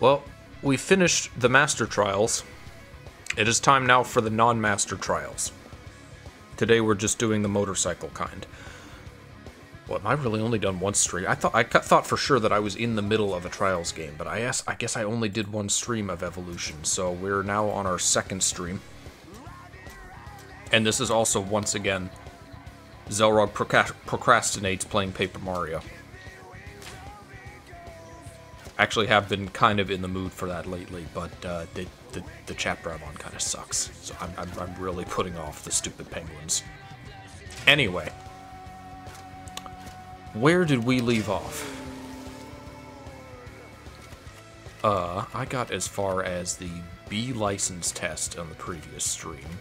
Well, we finished the Master Trials. It is time now for the non-Master Trials. Today we're just doing the motorcycle kind. Well, I really only done one stream? I thought I thought for sure that I was in the middle of a Trials game, but I guess I guess I only did one stream of Evolution, so we're now on our second stream. And this is also once again Xelrog procrastinates playing Paper Mario. Actually, have been kind of in the mood for that lately, but uh, the, the the chapter I'm on kind of sucks. So I'm, I'm I'm really putting off the stupid penguins. Anyway, where did we leave off? Uh, I got as far as the B license test on the previous stream.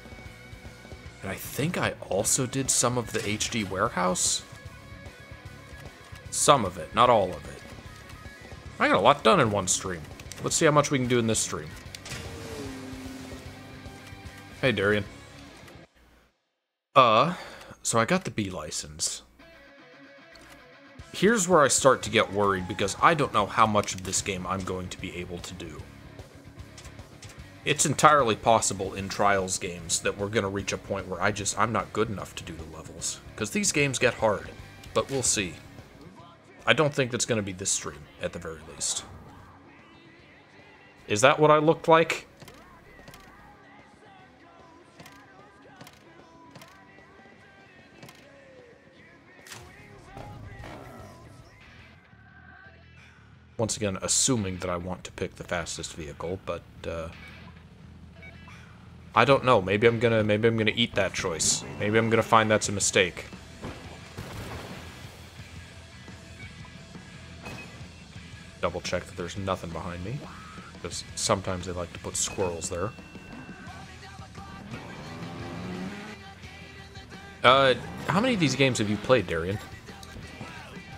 And I think I also did some of the HD warehouse. Some of it, not all of it. I got a lot done in one stream. Let's see how much we can do in this stream. Hey, Darian. Uh, so I got the B license. Here's where I start to get worried because I don't know how much of this game I'm going to be able to do. It's entirely possible in Trials games that we're going to reach a point where I just, I'm not good enough to do the levels. Because these games get hard. But we'll see. I don't think that's going to be this stream, at the very least. Is that what I looked like? Once again, assuming that I want to pick the fastest vehicle, but, uh... I don't know. Maybe I'm gonna, maybe I'm gonna eat that choice. Maybe I'm gonna find that's a mistake. Double check that there's nothing behind me. Because sometimes they like to put squirrels there. Uh, how many of these games have you played, Darian?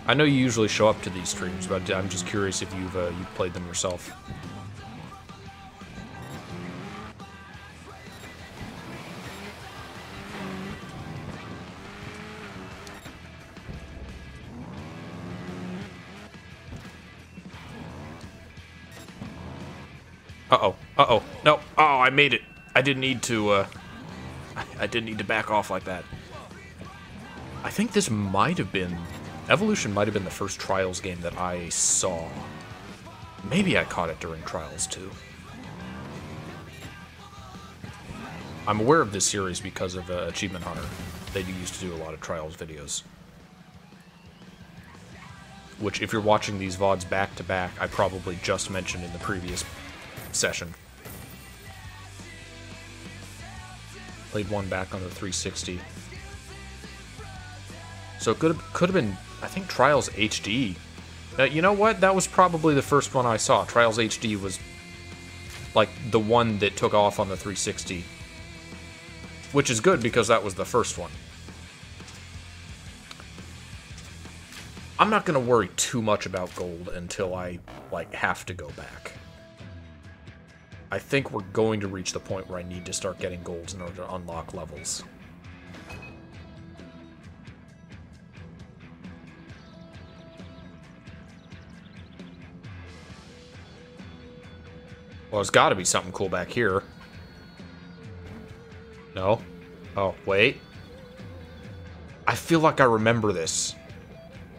I know you usually show up to these streams, but I'm just curious if you've uh, you've played them yourself. Uh-oh. Uh-oh. No. Oh, I made it. I didn't need to, uh... I didn't need to back off like that. I think this might have been... Evolution might have been the first Trials game that I saw. Maybe I caught it during Trials, too. I'm aware of this series because of uh, Achievement Hunter. They used to do a lot of Trials videos. Which, if you're watching these VODs back to back, I probably just mentioned in the previous session. Played one back on the 360. So it could have, could have been, I think, Trials HD. Uh, you know what? That was probably the first one I saw. Trials HD was like the one that took off on the 360. Which is good because that was the first one. I'm not going to worry too much about gold until I like have to go back. I think we're going to reach the point where I need to start getting golds in order to unlock levels. Well, there's got to be something cool back here. No? Oh, wait. I feel like I remember this.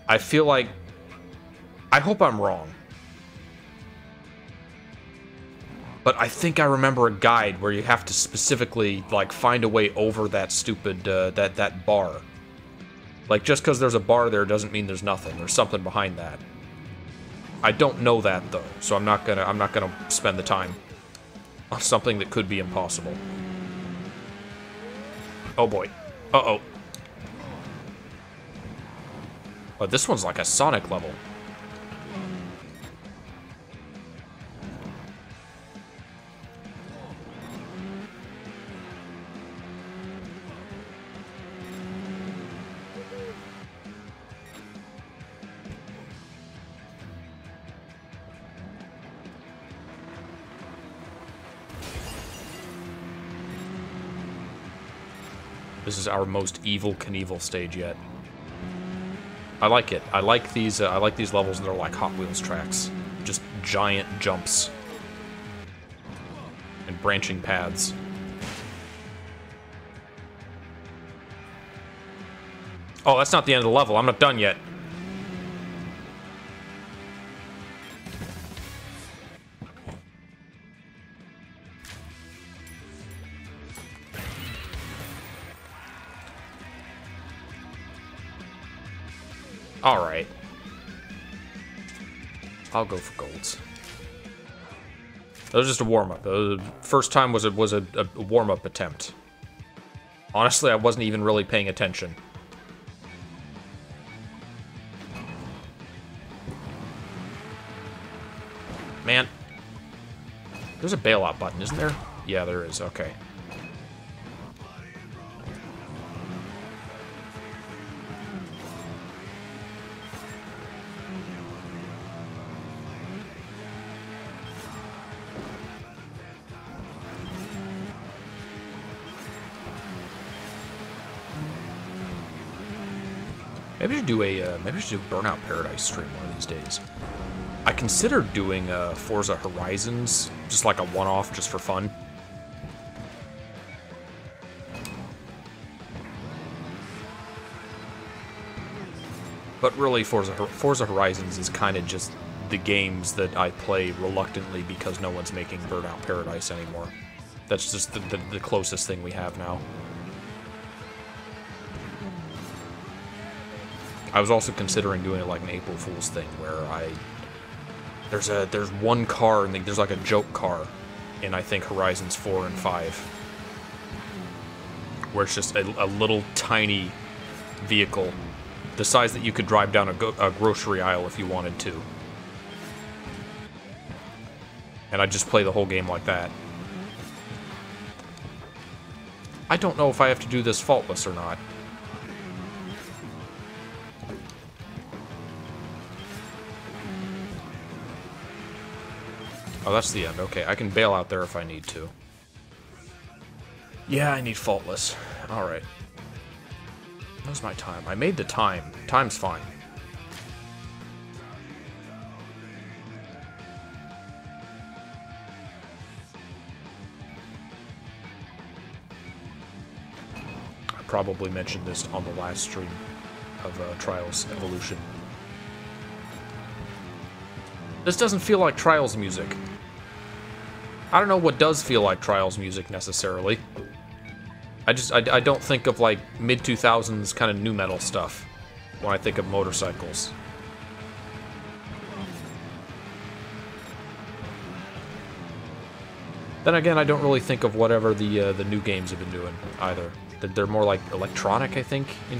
I feel like... I hope I'm wrong. But I think I remember a guide where you have to specifically, like, find a way over that stupid, uh, that, that bar. Like, just because there's a bar there doesn't mean there's nothing. There's something behind that. I don't know that, though, so I'm not gonna, I'm not gonna spend the time on something that could be impossible. Oh boy. Uh-oh. Oh, this one's like a Sonic level. Is our most Evel Knievel stage yet. I like it. I like these. Uh, I like these levels that are like Hot Wheels tracks. just giant jumps and branching paths. Oh, that's not the end of the level. I'm not done yet. Alright. I'll go for golds. That was just a warm-up. The first time was a, was a, a warm-up attempt. Honestly, I wasn't even really paying attention. Man. There's a bailout button, isn't there? Yeah, there is. Okay. Should do a uh, maybe I should do Burnout Paradise stream one of these days. I considered doing uh, Forza Horizons, just like a one-off, just for fun. But really, Forza, Forza Horizons is kind of just the games that I play reluctantly because no one's making Burnout Paradise anymore. That's just the, the, the closest thing we have now. I was also considering doing it like an April Fool's thing, where I there's a there's one car and there's like a joke car in I think Horizons four and five, where it's just a, a little tiny vehicle, the size that you could drive down a, go a grocery aisle if you wanted to, and I just play the whole game like that. I don't know if I have to do this faultless or not. Oh, that's the end. Okay, I can bail out there if I need to. Yeah, I need faultless. Alright. That was my time. I made the time. Time's fine. I probably mentioned this on the last stream of uh, Trials Evolution. This doesn't feel like Trials music. I don't know what does feel like Trials music necessarily. I just, I, I don't think of like mid-2000s kind of nu metal stuff when I think of motorcycles. Then again, I don't really think of whatever the uh, the new games have been doing either. They're more like electronic, I think, in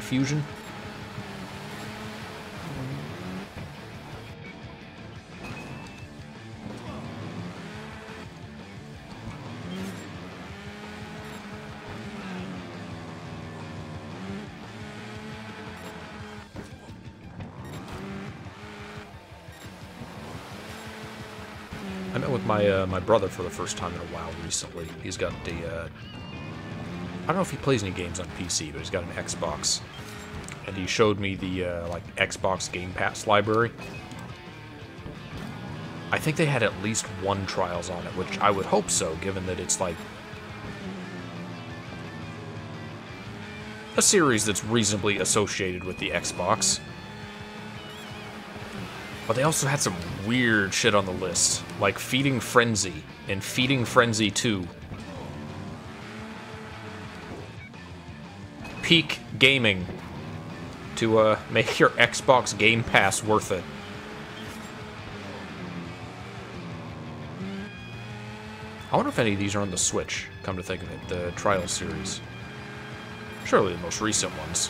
uh, my brother for the first time in a while recently. He's got the uh, I don't know if he plays any games on PC, but he's got an Xbox, and he showed me the uh, like Xbox Game Pass library. I think they had at least one Trials on it, which I would hope so, given that it's like a series that's reasonably associated with the Xbox. But they also had some weird shit on the list, like Feeding Frenzy and Feeding Frenzy 2. Peak gaming to uh, make your Xbox Game Pass worth it. I wonder if any of these are on the Switch, come to think of it, the Trial series. Surely the most recent ones.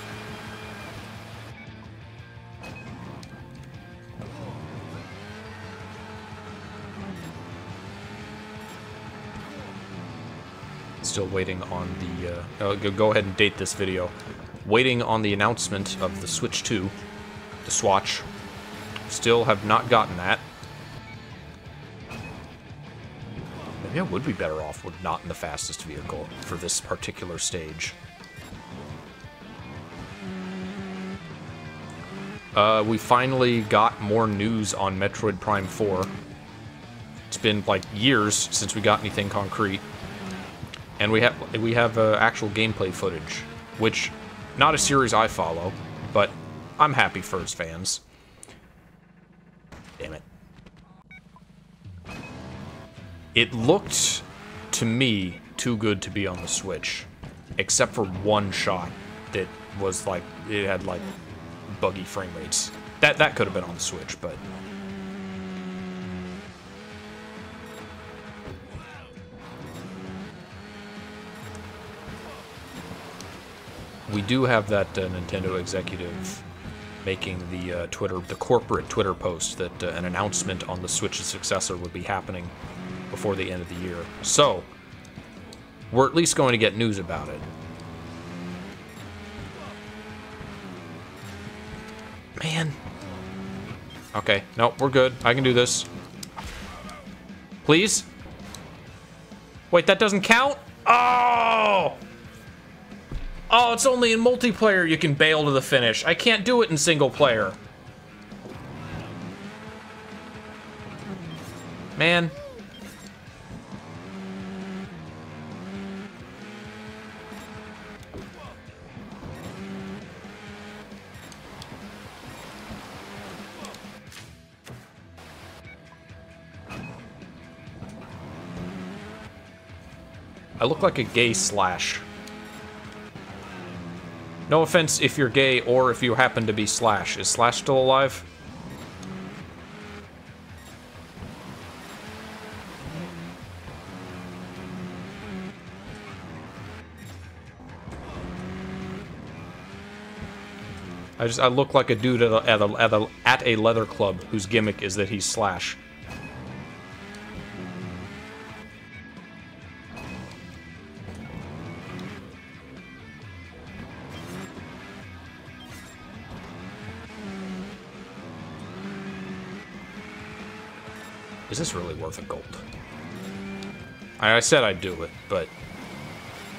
Still waiting on the, uh, uh, go ahead and date this video. Waiting on the announcement of the Switch 2, the Swatch. Still have not gotten that. Maybe I would be better off with not in the fastest vehicle for this particular stage. Uh, we finally got more news on Metroid Prime 4. It's been like years since we got anything concrete. And we have we have uh, actual gameplay footage, which not a series I follow, but I'm happy for its fans. Damn it. It looked to me too good to be on the Switch, except for one shot that was like it had like buggy frame rates. That that could have been on the Switch, but we do have that uh, Nintendo executive making the uh, Twitter, the corporate Twitter post that uh, an announcement on the Switch's successor would be happening before the end of the year. So, we're at least going to get news about it. Man. Okay, no, we're good. I can do this. Please? Wait, that doesn't count? Oh! Oh, it's only in multiplayer you can bail to the finish. I can't do it in single player. Man. I look like a gay slash. No offense if you're gay or if you happen to be Slash. Is Slash still alive? I just I look like a dude at a, at a, at a, at a leather club whose gimmick is that he's Slash. Is this really worth a gold? I, I said I'd do it, but...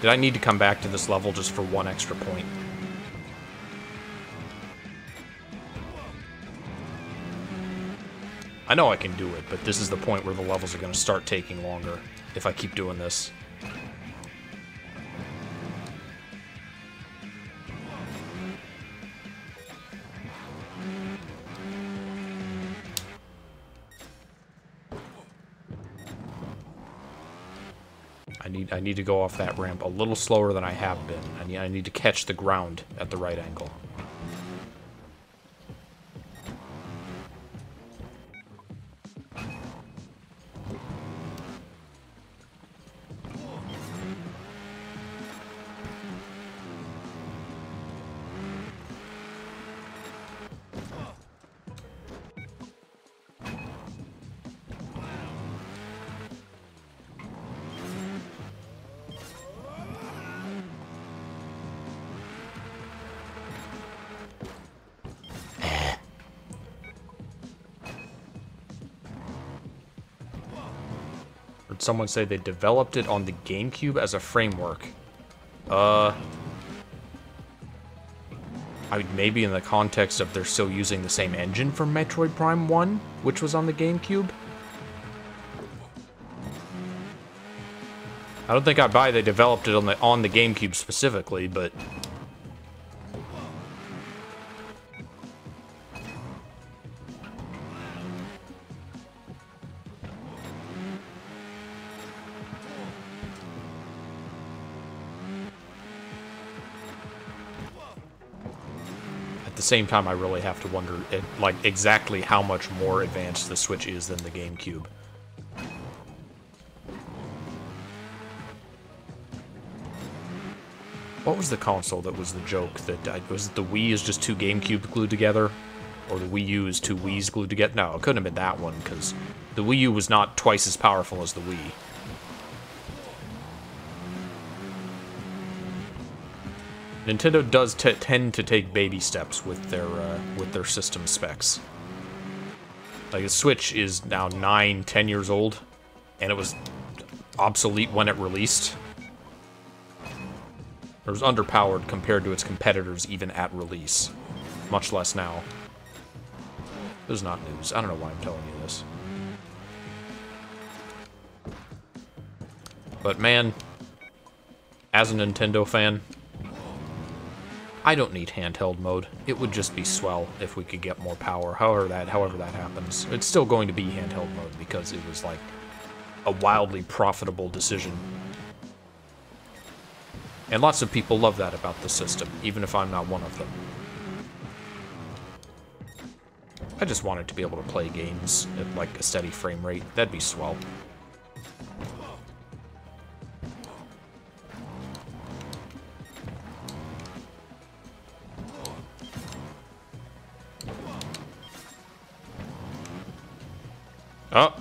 Did I need to come back to this level just for one extra point? I know I can do it, but this is the point where the levels are going to start taking longer if I keep doing this. I need to go off that ramp a little slower than I have been. I need, I need to catch the ground at the right angle. Someone say they developed it on the GameCube as a framework. Uh... I mean, maybe in the context of they're still using the same engine from Metroid Prime 1, which was on the GameCube. I don't think I buy they developed it on the on the GameCube specifically, but same time, I really have to wonder, eh, like, exactly how much more advanced the Switch is than the GameCube. What was the console that was the joke? That uh, Was it the Wii is just two GameCube glued together? Or the Wii U is two Wii's glued together? No, it couldn't have been that one, because the Wii U was not twice as powerful as the Wii. Nintendo does tend to take baby steps with their uh, with their system specs. Like the Switch is now nine, ten years old, and it was obsolete when it released. It was underpowered compared to its competitors even at release, much less now. This is not news. I don't know why I'm telling you this. But man, as a Nintendo fan, I don't need handheld mode. It would just be swell if we could get more power. However that however that happens. It's still going to be handheld mode because it was like a wildly profitable decision. And lots of people love that about the system, even if I'm not one of them. I just wanted to be able to play games at like a steady frame rate. That'd be swell.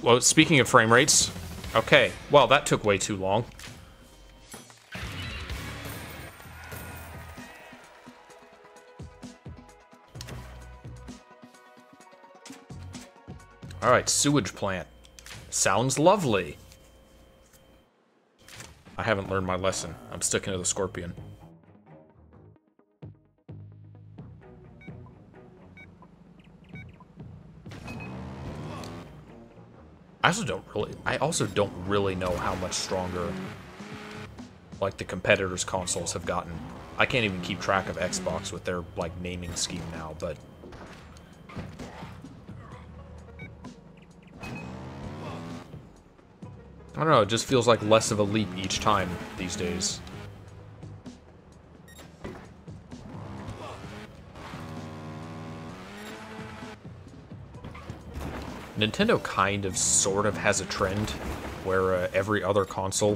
Well, speaking of frame rates, okay, well, that took way too long. Alright, sewage plant. Sounds lovely. I haven't learned my lesson. I'm sticking to the scorpion. Also don't really I also don't really know how much stronger like the competitors consoles have gotten. I can't even keep track of Xbox with their like naming scheme now, but I don't know, it just feels like less of a leap each time these days. Nintendo kind of sort of has a trend where uh, every other console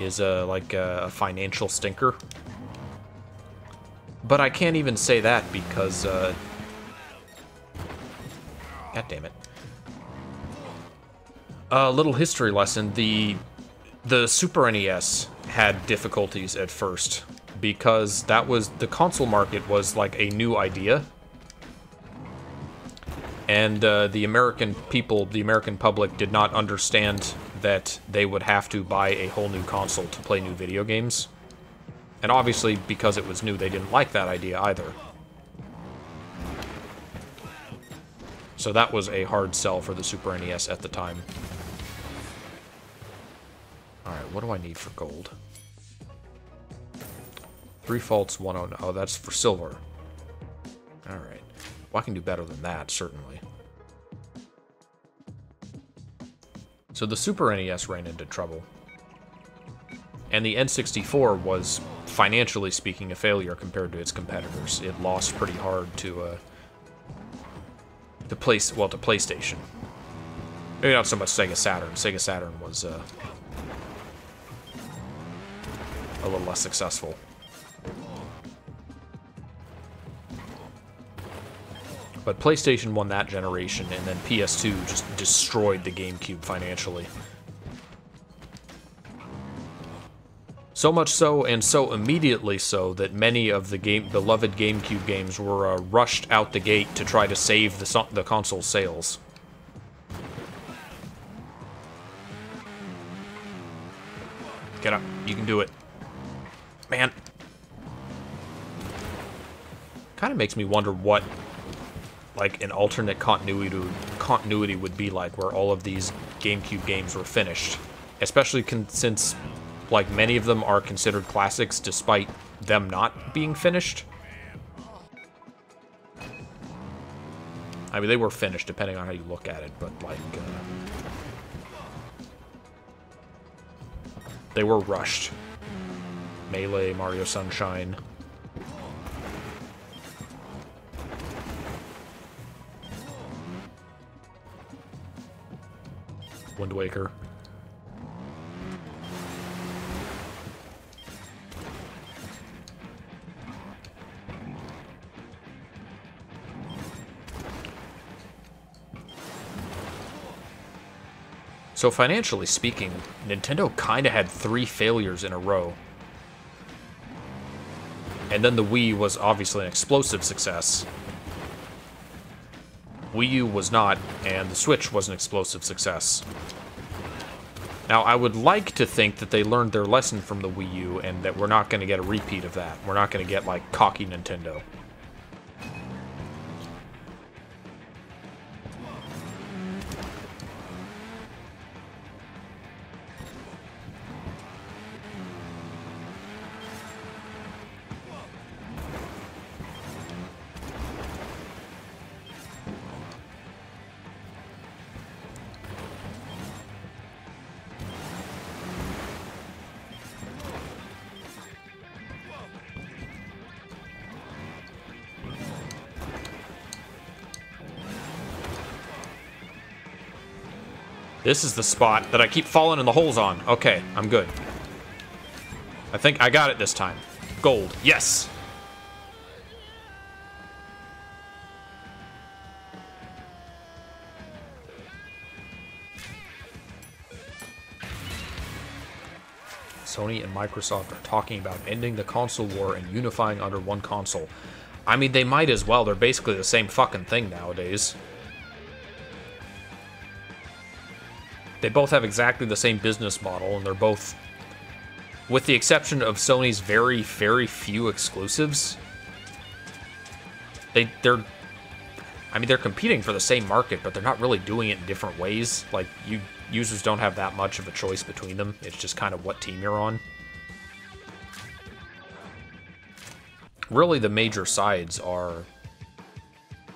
is uh, like uh, a financial stinker. But I can't even say that because, uh... God damn it. A little history lesson. The the Super NES had difficulties at first because that was the console market was like a new idea. And uh, the American people, the American public did not understand that they would have to buy a whole new console to play new video games. And obviously, because it was new, they didn't like that idea either. So that was a hard sell for the Super NES at the time. Alright, what do I need for gold? Three faults, one oh oh, that's for silver. Alright. Well, I can do better than that, certainly. So the Super NES ran into trouble. And the N64 was, financially speaking, a failure compared to its competitors. It lost pretty hard to, uh, to place, well, to PlayStation. Maybe not so much Sega Saturn. Sega Saturn was, uh, a little less successful. But PlayStation won that generation, and then PS2 just destroyed the GameCube financially. So much so, and so immediately so, that many of the game beloved GameCube games were uh, rushed out the gate to try to save the, the console sales. Get up. You can do it. Man. Kind of makes me wonder what like an alternate continuity continuity would be like where all of these GameCube games were finished, especially since like many of them are considered classics despite them not being finished. I mean, they were finished depending on how you look at it, but like uh, they were rushed. Melee, Mario Sunshine. Wind Waker. So financially speaking, Nintendo kinda had three failures in a row. And then the Wii was obviously an explosive success. Wii U was not, and the Switch was an explosive success. Now, I would like to think that they learned their lesson from the Wii U and that we're not going to get a repeat of that. We're not going to get, like, cocky Nintendo. This is the spot that I keep falling in the holes on. Okay, I'm good. I think I got it this time. Gold. Yes! Sony and Microsoft are talking about ending the console war and unifying under one console. I mean, they might as well. They're basically the same fucking thing nowadays. They both have exactly the same business model, and they're both, with the exception of Sony's very, very few exclusives, they they're, I mean, they're competing for the same market, but they're not really doing it in different ways. Like you users don't have that much of a choice between them. It's just kind of what team you're on. Really, the major sides are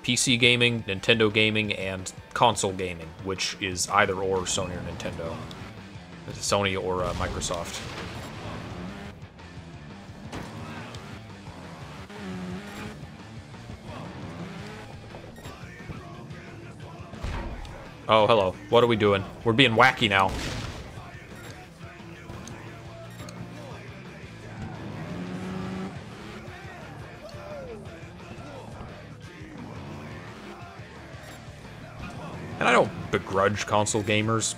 PC gaming, Nintendo gaming, and console gaming, which is either or Sony or Nintendo. Sony or uh, Microsoft. Oh, hello. What are we doing? We're being wacky now. Begrudge console gamers.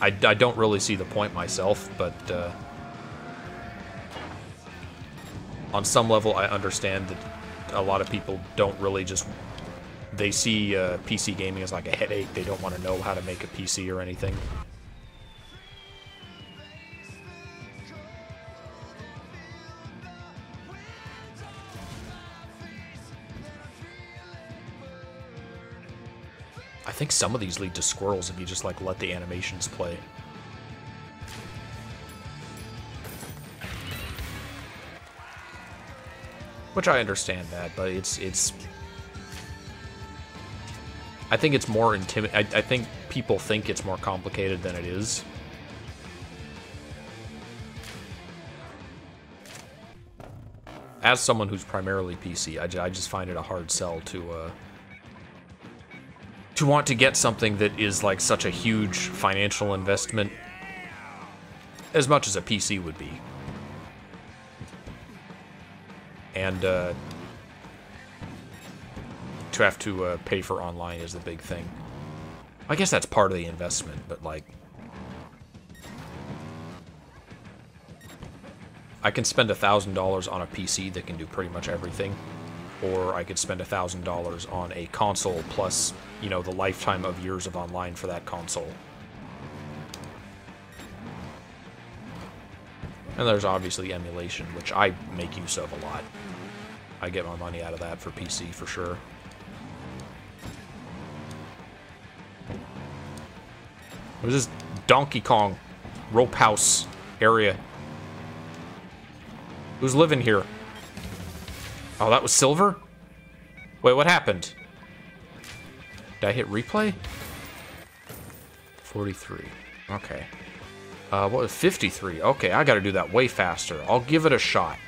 I, I don't really see the point myself, but uh, on some level I understand that a lot of people don't really just... They see uh, PC gaming as like a headache. They don't want to know how to make a PC or anything. Think some of these lead to squirrels if you just like let the animations play. Which I understand that, but it's it's I think it's more intimidating. I, I think people think it's more complicated than it is. As someone who's primarily PC, I, I just find it a hard sell to uh, to want to get something that is like such a huge financial investment as much as a PC would be. And uh, to have to uh, pay for online is the big thing. I guess that's part of the investment, but like... I can spend a $1,000 on a PC that can do pretty much everything or I could spend a $1,000 on a console plus, you know, the lifetime of years of online for that console. And there's obviously emulation, which I make use of a lot. I get my money out of that for PC for sure. What is this Donkey Kong rope house area? Who's living here? Oh, that was silver? Wait, what happened? Did I hit replay? 43. Okay. Uh, what was 53? Okay, I gotta do that way faster. I'll give it a shot.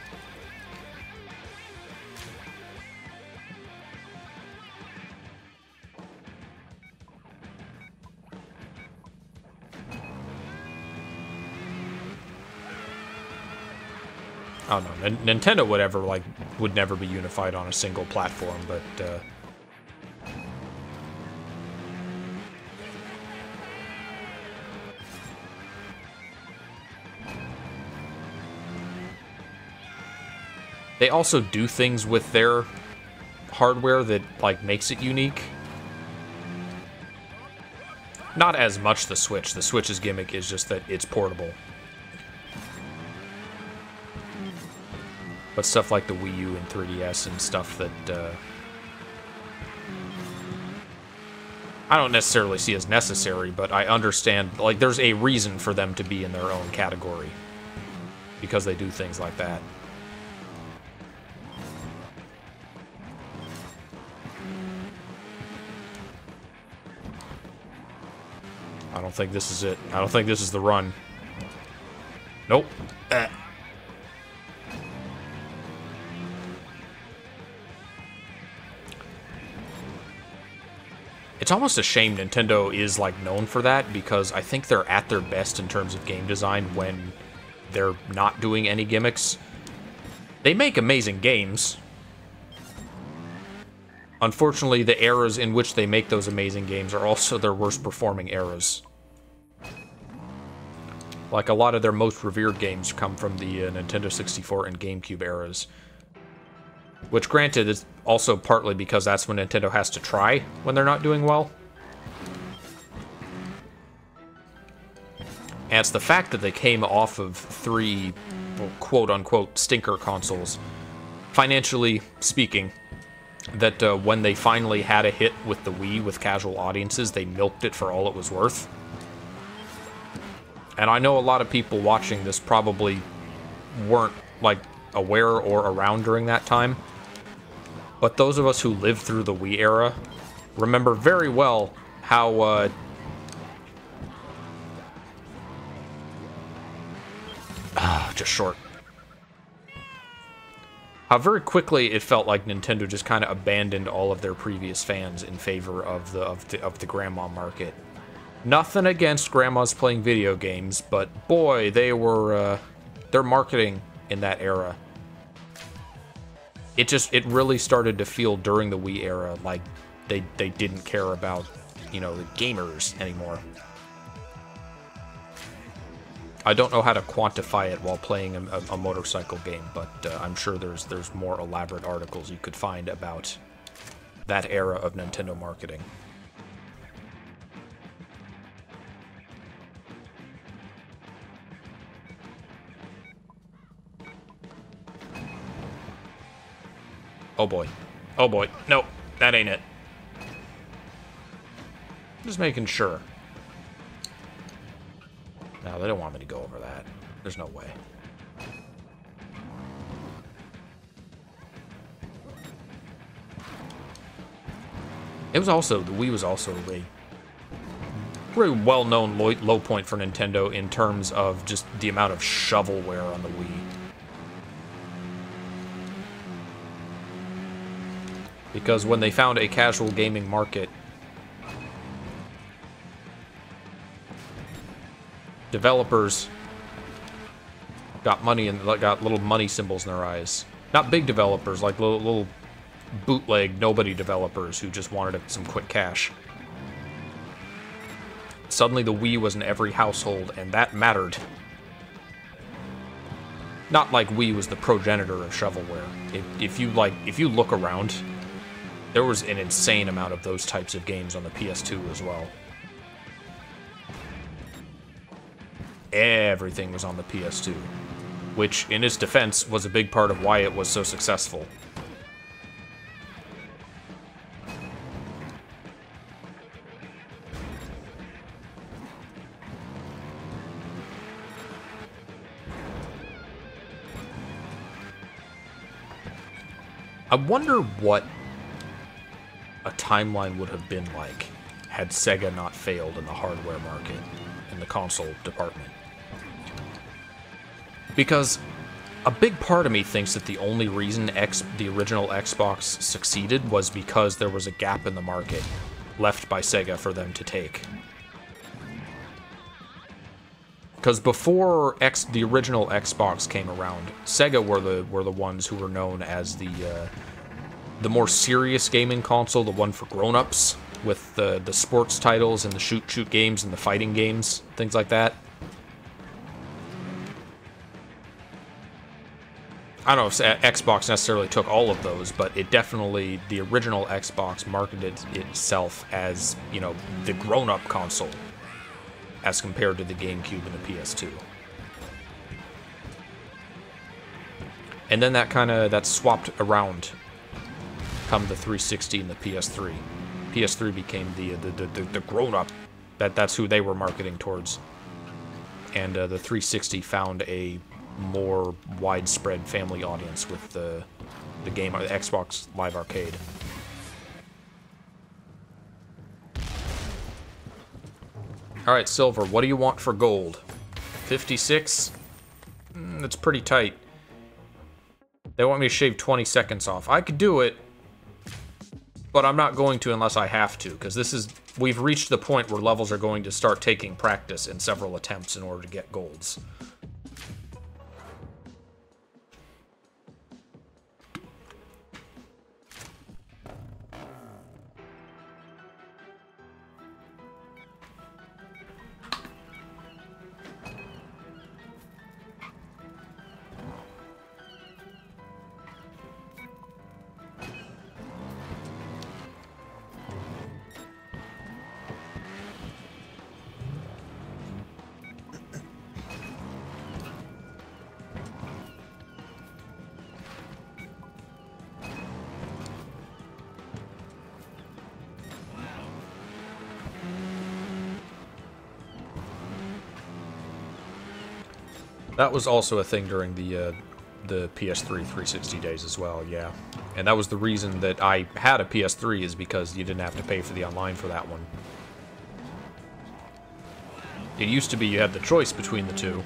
I don't know. N Nintendo would ever like would never be unified on a single platform, but uh, they also do things with their hardware that like makes it unique. Not as much the Switch. The Switch's gimmick is just that it's portable. But stuff like the Wii U and 3DS and stuff that uh, I don't necessarily see as necessary, but I understand, like, there's a reason for them to be in their own category. Because they do things like that. I don't think this is it. I don't think this is the run. Nope. It's almost a shame Nintendo is like known for that because I think they're at their best in terms of game design when they're not doing any gimmicks. They make amazing games. Unfortunately, the eras in which they make those amazing games are also their worst performing eras. Like a lot of their most revered games come from the uh, Nintendo 64 and GameCube eras. Which, granted, is also partly because that's when Nintendo has to try when they're not doing well. And it's the fact that they came off of three, quote unquote, stinker consoles, financially speaking, that uh, when they finally had a hit with the Wii with casual audiences, they milked it for all it was worth. And I know a lot of people watching this probably weren't, like, aware or around during that time. But those of us who lived through the Wii era remember very well how uh, ah, just short. How very quickly it felt like Nintendo just kind of abandoned all of their previous fans in favor of the of the of the grandma market. Nothing against grandmas playing video games, but boy, they were uh, their marketing in that era it just it really started to feel during the Wii era like they they didn't care about you know the gamers anymore. I don't know how to quantify it while playing a, a, motorcycle game, but uh, I'm sure there's there's more elaborate articles you could find about that era of Nintendo marketing. Oh boy. Oh boy. Nope, that ain't it. Just making sure. No, they don't want me to go over that. There's no way. It was also, the Wii was also a very well-known low, low point for Nintendo in terms of just the amount of shovelware on the Wii. Because when they found a casual gaming market, developers got money and got little money symbols in their eyes. Not big developers, like little, little bootleg nobody developers who just wanted some quick cash. Suddenly the Wii was in every household, and that mattered. Not like Wii was the progenitor of shovelware. If, if you like, if you look around, there was an insane amount of those types of games on the PS2 as well. Everything was on the PS2, which, in its defense, was a big part of why it was so successful. I wonder what a timeline would have been like had Sega not failed in the hardware market, in the console department. Because a big part of me thinks that the only reason X, the original Xbox succeeded was because there was a gap in the market left by Sega for them to take. Because before X, the original Xbox came around, Sega were the were the ones who were known as the uh, the more serious gaming console, the one for grown-ups, with the, the sports titles and the shoot-shoot games and the fighting games, things like that. I don't know if uh, Xbox necessarily took all of those, but it definitely, the original Xbox marketed itself as, you know, the grown-up console as compared to the GameCube and the PS2. And then that kind of, that swapped around come the 360 and the PS3. PS3 became the the, the, the, the grown-up, that, that's who they were marketing towards. And uh, the 360 found a more widespread family audience with the, the game, the Xbox Live Arcade. Alright, Silver, what do you want for gold? 56? Mm, that's pretty tight. They want me to shave 20 seconds off. I could do it, but I'm not going to unless I have to, because this is we've reached the point where levels are going to start taking practice in several attempts in order to get golds. That was also a thing during the uh, the PS3 360 days as well, yeah. And that was the reason that I had a PS3 is because you didn't have to pay for the online for that one. It used to be you had the choice between the two.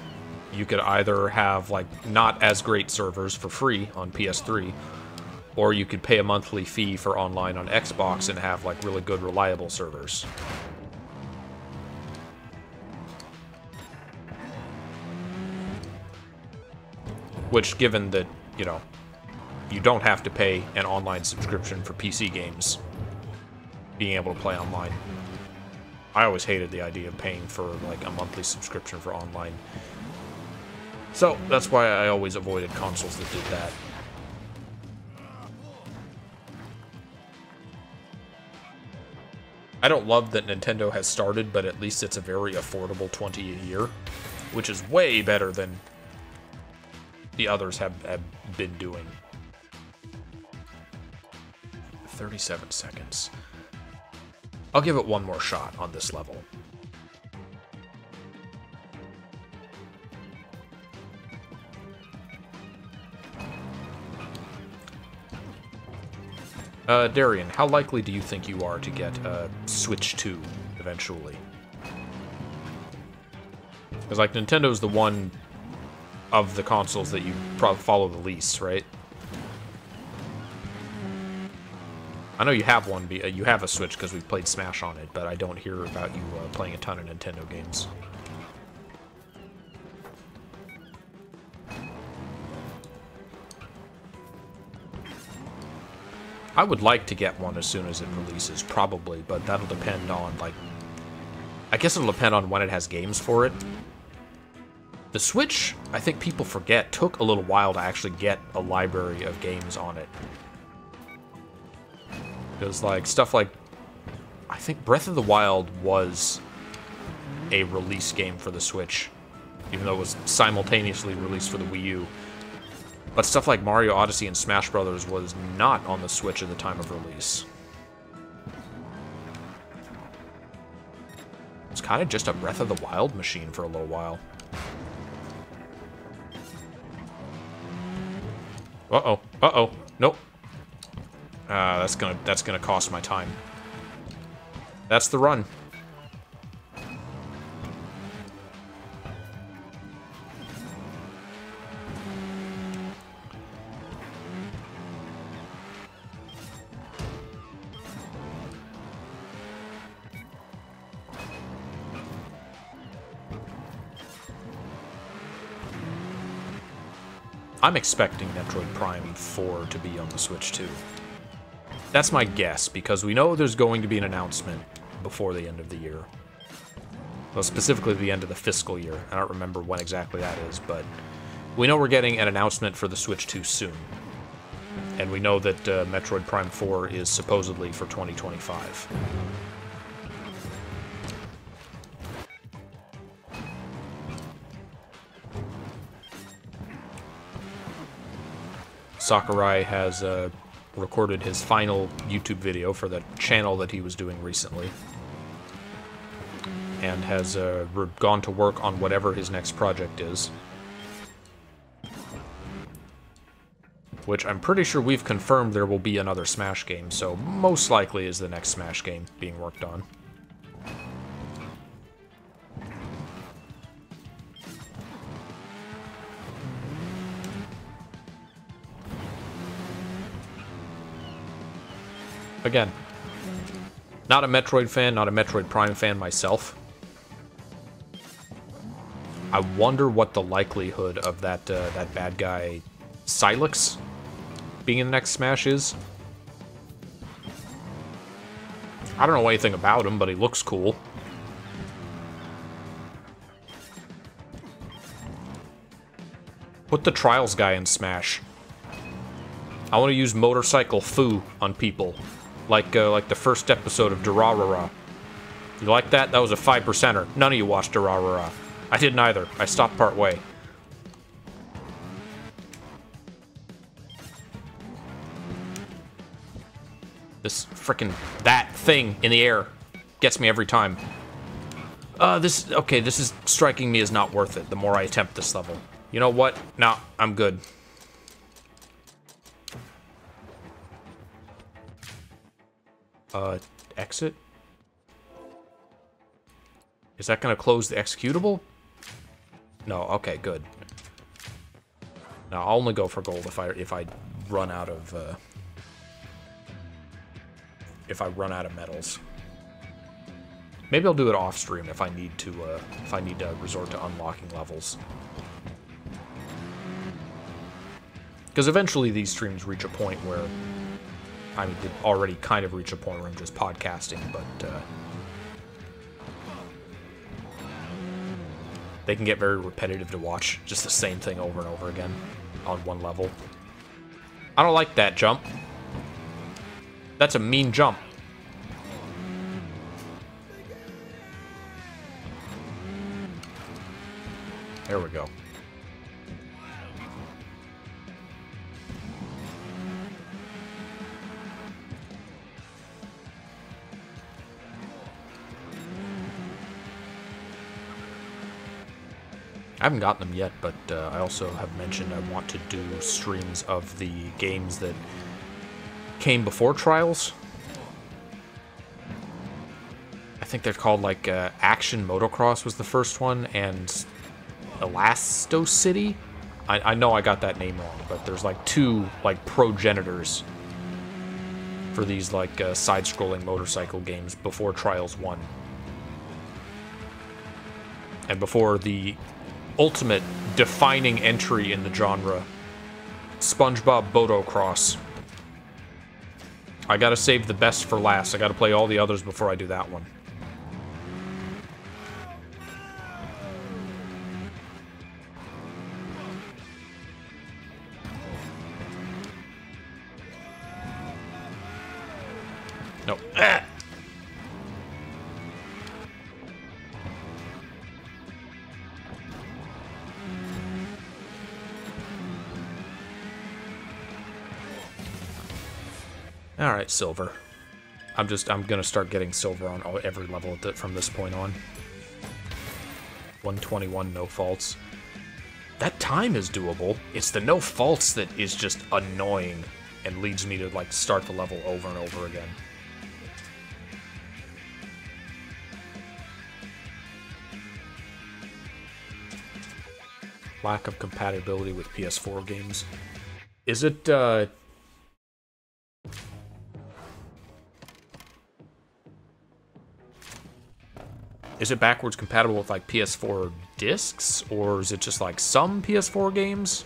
You could either have, like, not as great servers for free on PS3, or you could pay a monthly fee for online on Xbox and have, like, really good, reliable servers. Which, given that, you know, you don't have to pay an online subscription for PC games, being able to play online. I always hated the idea of paying for, like, a monthly subscription for online. So, that's why I always avoided consoles that did that. I don't love that Nintendo has started, but at least it's a very affordable 20 a year, which is way better than the others have, have been doing. 37 seconds. I'll give it one more shot on this level. Uh, Darian, how likely do you think you are to get uh, Switch 2 eventually? Because, like, Nintendo's the one of the consoles that you probably follow the least, right? I know you have one, uh, you have a Switch because we've played Smash on it, but I don't hear about you uh, playing a ton of Nintendo games. I would like to get one as soon as it releases, probably, but that'll depend on, like... I guess it'll depend on when it has games for it. The Switch, I think people forget, took a little while to actually get a library of games on it. Because, like, stuff like... I think Breath of the Wild was a release game for the Switch, even though it was simultaneously released for the Wii U. But stuff like Mario Odyssey and Smash Brothers was not on the Switch at the time of release. It's kind of just a Breath of the Wild machine for a little while. Uh-oh. Uh-oh. Nope. Uh, that's gonna that's gonna cost my time. That's the run. I'm expecting Metroid Prime 4 to be on the Switch too. That's my guess, because we know there's going to be an announcement before the end of the year. Well, specifically the end of the fiscal year. I don't remember when exactly that is, but we know we're getting an announcement for the Switch 2 soon. And we know that uh, Metroid Prime 4 is supposedly for 2025. Sakurai has uh, recorded his final YouTube video for the channel that he was doing recently. And has uh, gone to work on whatever his next project is. Which I'm pretty sure we've confirmed there will be another Smash game, so most likely is the next Smash game being worked on. Again, Not a Metroid fan, not a Metroid Prime fan myself. I wonder what the likelihood of that uh, that bad guy Sylux being in the next Smash is. I don't know anything about him, but he looks cool. Put the Trials guy in Smash. I want to use Motorcycle Foo on people. Like, uh, like the first episode of Durarara. You like that? That was a 5 percenter. None of you watched Durarara. I didn't either. I stopped part way. This freaking that thing in the air gets me every time. Uh, this, okay, this is striking me as not worth it the more I attempt this level. You know what? Nah, I'm good. Uh, exit? Is that gonna close the executable? No, okay, good. Now I'll only go for gold if I if I run out of uh, if I run out of medals. Maybe I'll do it off stream if I need to uh, if I need to resort to unlocking levels. Because eventually these streams reach a point where I mean, they already kind of reach a point where I'm just podcasting, but uh, they can get very repetitive to watch, just the same thing over and over again on one level. I don't like that jump. That's a mean jump. There we go. I haven't gotten them yet, but uh, I also have mentioned I want to do streams of the games that came before Trials. I think they're called like uh, Action Motocross was the first one, and Elasto City. I, I know I got that name wrong, but there's like two like progenitors for these like uh, side-scrolling motorcycle games before Trials 1. And before the ultimate defining entry in the genre. SpongeBob Botocross. I gotta save the best for last. I gotta play all the others before I do that one. Silver. I'm just I'm gonna start getting silver on all, every level from this point on. 121 no faults. That time is doable. It's the no faults that is just annoying and leads me to like start the level over and over again. Lack of compatibility with PS4 games. Is it uh is it backwards compatible with like PS4 discs, or is it just like some PS4 games?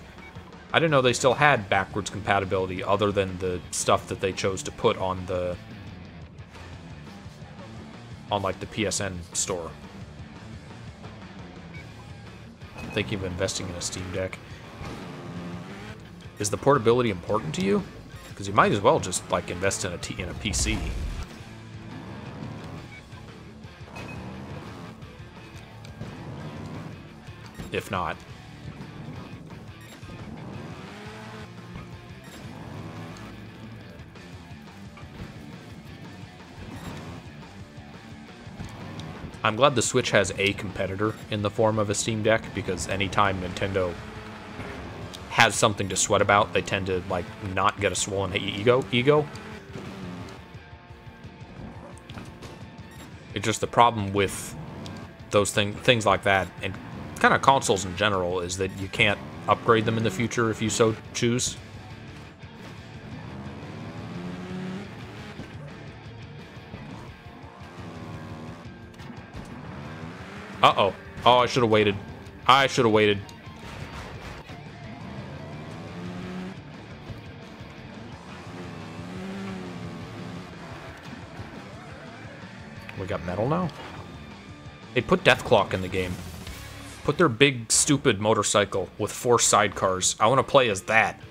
I didn't know they still had backwards compatibility other than the stuff that they chose to put on the on like the PSN store. Thinking of investing in a Steam Deck. Is the portability important to you? Because you might as well just like invest in a T in a PC. If not. I'm glad the Switch has a competitor in the form of a Steam Deck because anytime Nintendo has something to sweat about, they tend to like not get a swollen ego. Ego. It's just the problem with those thing things like that, and kind of consoles in general is that you can't upgrade them in the future if you so choose. Uh-oh. Oh, I should have waited. I should have waited. We got metal now? They put Dethklok in the game. Put their big, stupid motorcycle with four sidecars. I want to play as that.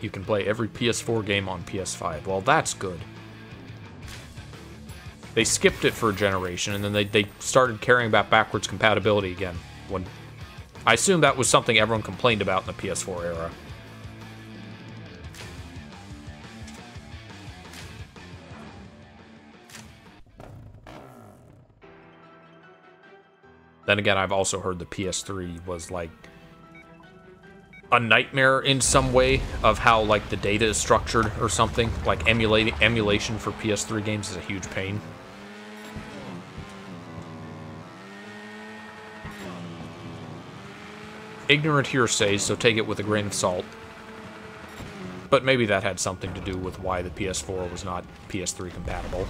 You can play every PS4 game on PS5. Well, that's good. They skipped it for a generation, and then they, they started caring about backwards compatibility again. When I assume that was something everyone complained about in the PS4 era. Then again, I've also heard the PS3 was like a nightmare in some way of how like the data is structured or something. Like emulating emulation for PS3 games is a huge pain. Ignorant hearsay, so take it with a grain of salt. But maybe that had something to do with why the PS4 was not PS3 compatible.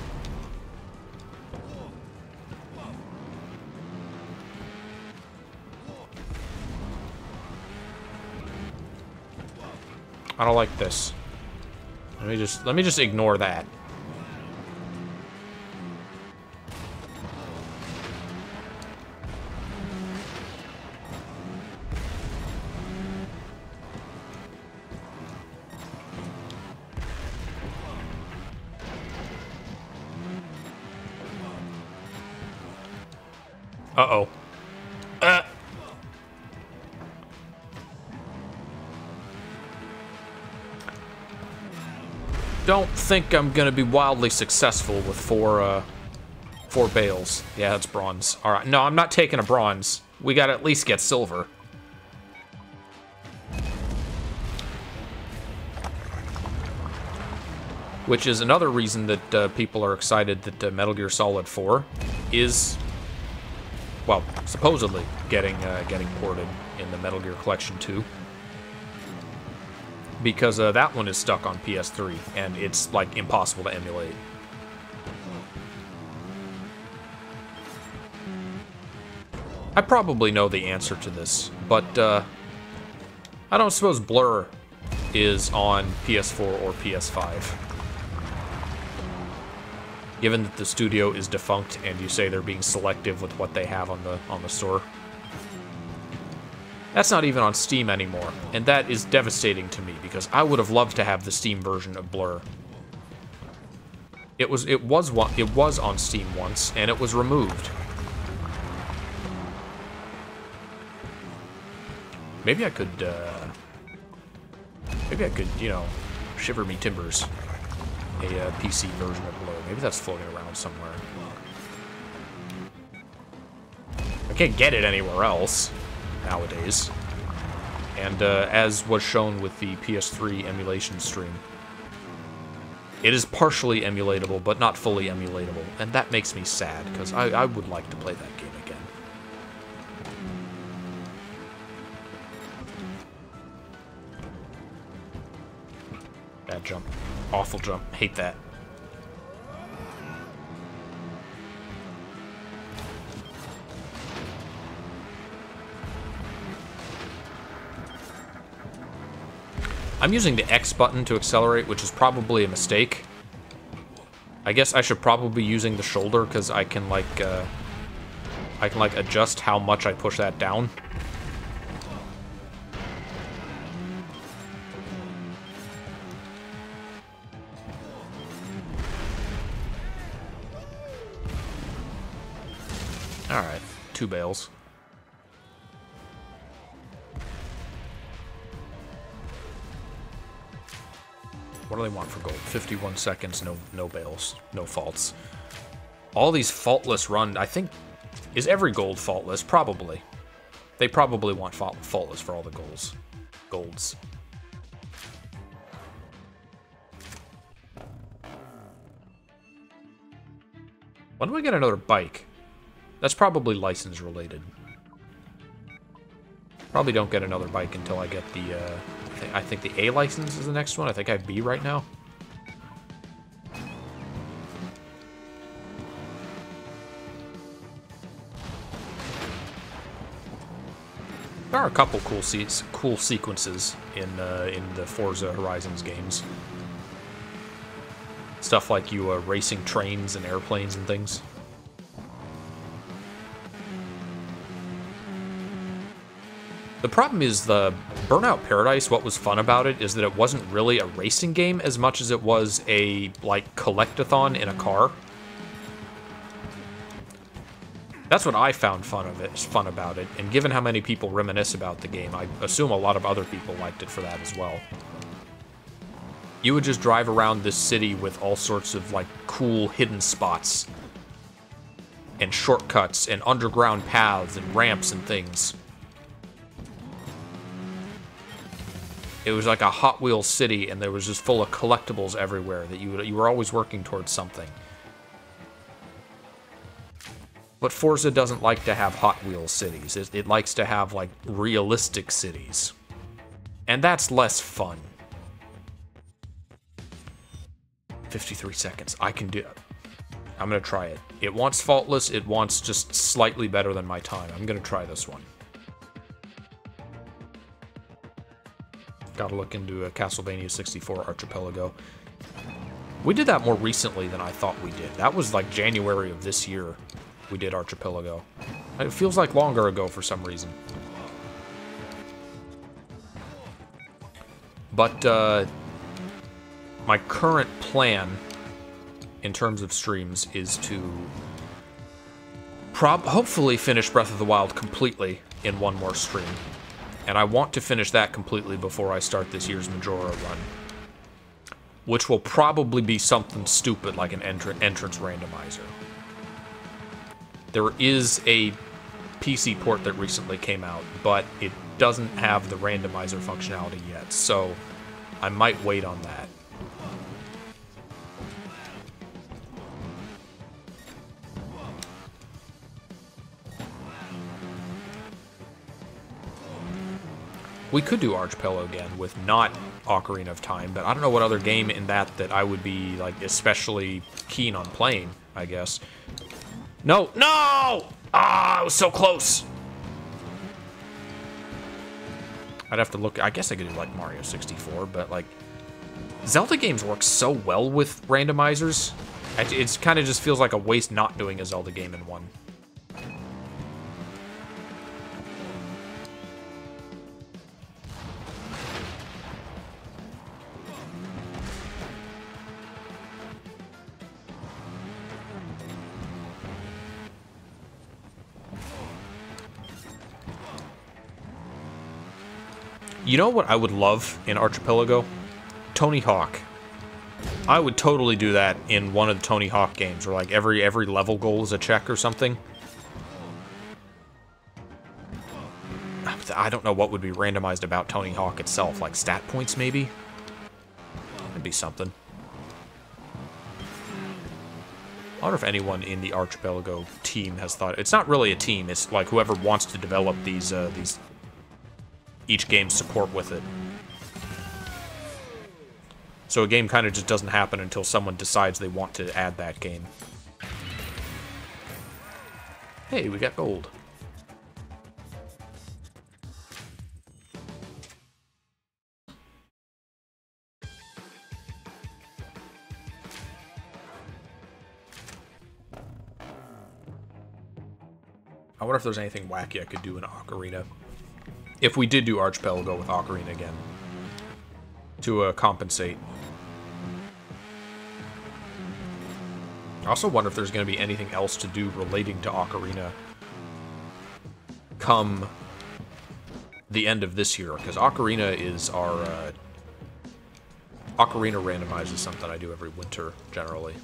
I don't like this. Let me just let me just ignore that. Uh-oh. Don't think I'm gonna be wildly successful with four, uh, four bails. Yeah, that's bronze. All right, no, I'm not taking a bronze. We gotta at least get silver. Which is another reason that uh, people are excited that uh, Metal Gear Solid 4 is, well, supposedly getting uh, getting ported in the Metal Gear Collection 2 because uh, that one is stuck on PS3 and it's like impossible to emulate. I probably know the answer to this, but uh, I don't suppose Blur is on PS4 or PS5. Given that the studio is defunct and you say they're being selective with what they have on the on the store. That's not even on Steam anymore, and that is devastating to me because I would have loved to have the Steam version of Blur. It was it was it was on Steam once, and it was removed. Maybe I could, uh, maybe I could, you know, shiver me timbers a uh, PC version of Blur. Maybe that's floating around somewhere. I can't get it anywhere else nowadays. And uh, as was shown with the PS3 emulation stream, it is partially emulatable, but not fully emulatable. And that makes me sad, because I, I would like to play that game again. Bad jump. Awful jump. Hate that. I'm using the X button to accelerate, which is probably a mistake. I guess I should probably be using the shoulder because I can like uh, I can like adjust how much I push that down. All right, two bails. What do they want for gold? 51 seconds, no no bails, no faults. All these faultless run, I think, is every gold faultless? Probably. They probably want fault, faultless for all the goals. Golds. When do I get another bike? That's probably license related. Probably don't get another bike until I get the, uh, I, think the A license is the next one. I think I have B right now. There are a couple cool seats, cool sequences in uh, in the Forza Horizons games. Stuff like you uh, racing trains and airplanes and things. The problem is the Burnout Paradise, what was fun about it is that it wasn't really a racing game as much as it was a, like, collectathon in a car. That's what I found fun of it, fun about it, and given how many people reminisce about the game, I assume a lot of other people liked it for that as well. You would just drive around this city with all sorts of, like, cool hidden spots, and shortcuts, and underground paths, and ramps and things. It was like a Hot Wheels city, and there was just full of collectibles everywhere that you you were always working towards something. But Forza doesn't like to have Hot Wheels cities. It, it likes to have like realistic cities, and that's less fun. 53 seconds. I can do it. I'm gonna try it. It wants faultless. It wants just slightly better than my time. I'm gonna try this one. Gotta look into a Castlevania 64 Archipelago. We did that more recently than I thought we did. That was like January of this year we did Archipelago. It feels like longer ago for some reason. But, uh, my current plan in terms of streams is to prob hopefully finish Breath of the Wild completely in one more stream and I want to finish that completely before I start this year's Majora run. Which will probably be something stupid like an entr entrance randomizer. There is a PC port that recently came out, but it doesn't have the randomizer functionality yet, so I might wait on that. We could do Archipelago again with not Ocarina of Time, but I don't know what other game in that that I would be, like, especially keen on playing, I guess. No, no! Ah, I was so close! I'd have to look, I guess I could do, like, Mario 64, but, like, Zelda games work so well with randomizers. It kind of just feels like a waste not doing a Zelda game in one. You know what I would love in Archipelago? Tony Hawk. I would totally do that in one of the Tony Hawk games, where like every every level goal is a check or something. I don't know what would be randomized about Tony Hawk itself, like stat points maybe? That'd be something. I wonder if anyone in the Archipelago team has thought... It's not really a team, it's like whoever wants to develop these uh, these each game's support with it. So a game kind of just doesn't happen until someone decides they want to add that game. Hey, we got gold. I wonder if there's anything wacky I could do in Ocarina if we did do Archipelago with Ocarina again to uh, compensate. I also wonder if there's going to be anything else to do relating to Ocarina come the end of this year, because Ocarina is our... Uh, Ocarina randomizes something I do every winter, generally.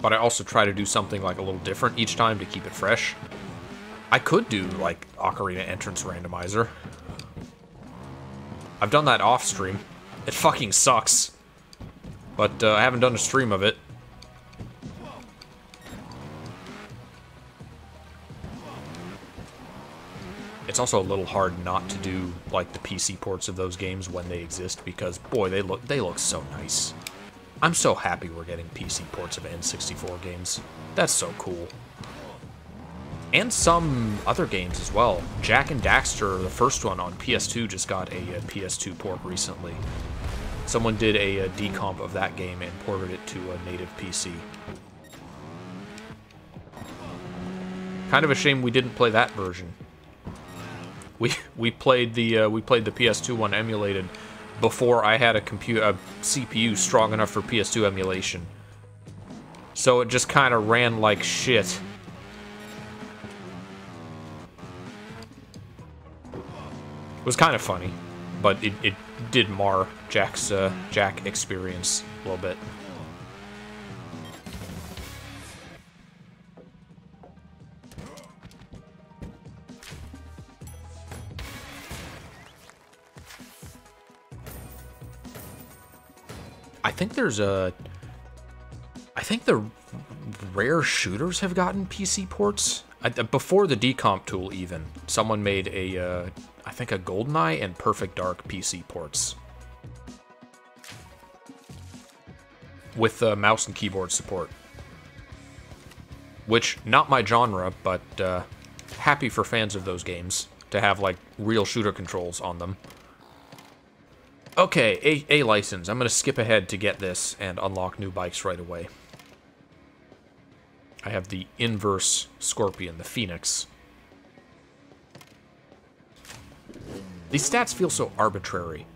But I also try to do something like a little different each time to keep it fresh. I could do, like, Ocarina Entrance Randomizer. I've done that off stream. It fucking sucks. But uh, I haven't done a stream of it. It's also a little hard not to do, like, the PC ports of those games when they exist, because, boy, they look they look so nice. I'm so happy we're getting PC ports of N64 games. That's so cool. And some other games as well. Jak and Daxter, the first one on PS2, just got a, a PS2 port recently. Someone did a, a decomp of that game and ported it to a native PC. Kind of a shame we didn't play that version. We we played the uh, we played the PS2 one emulated before I had a computer a CPU strong enough for PS2 emulation. So it just kind of ran like shit. It was kind of funny, but it, it did mar Jak's uh, Jak experience a little bit. I think there's a. I think the Rare shooters have gotten PC ports. I, before the decomp tool, even someone made a, uh, I think a GoldenEye and Perfect Dark PC ports with uh, mouse and keyboard support. Which not my genre, but uh, happy for fans of those games to have like real shooter controls on them. Okay, a, a license. I'm going to skip ahead to get this and unlock new bikes right away. I have the inverse Scorpion, the Phoenix. These stats feel so arbitrary.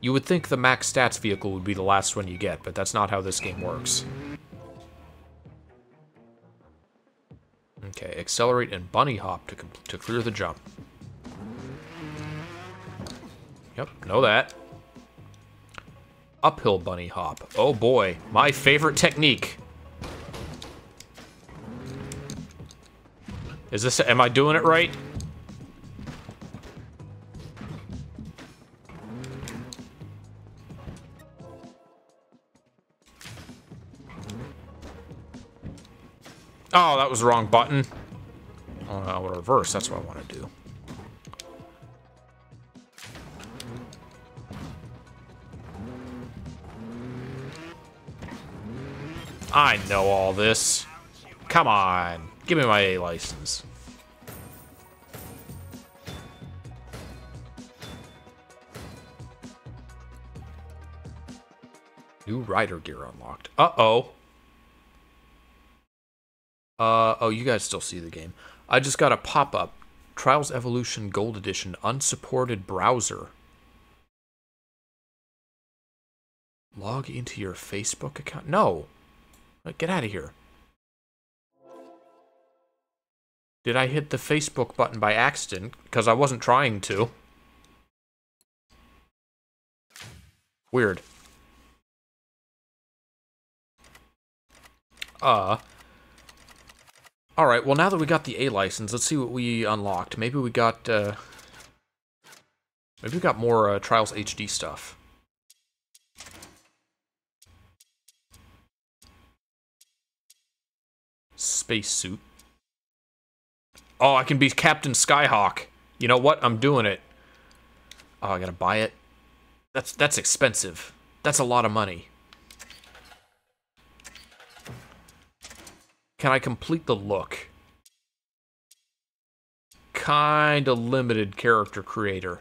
You would think the max stats vehicle would be the last one you get, but that's not how this game works. Okay, accelerate and bunny hop to, to clear the jump. Yep, know that. Uphill bunny hop. Oh boy, my favorite technique. Is this, am I doing it right? Was the wrong button. Oh, I want to reverse, that's what I want to do. I know all this. Come on. Give me my A license. New rider gear unlocked. Uh-oh. Uh, oh, you guys still see the game. I just got a pop-up. Trials Evolution Gold Edition unsupported browser. Log into your Facebook account? No. Get out of here. Did I hit the Facebook button by accident? Because I wasn't trying to. Weird. Uh. Alright, well now that we got the A license, let's see what we unlocked. Maybe we got, uh... Maybe we got more uh, Trials HD stuff. spacesuit. Oh, I can be Captain Skyhawk. You know what? I'm doing it. Oh, I gotta buy it. That's that's expensive. That's a lot of money. Can I complete the look? Kinda limited character creator.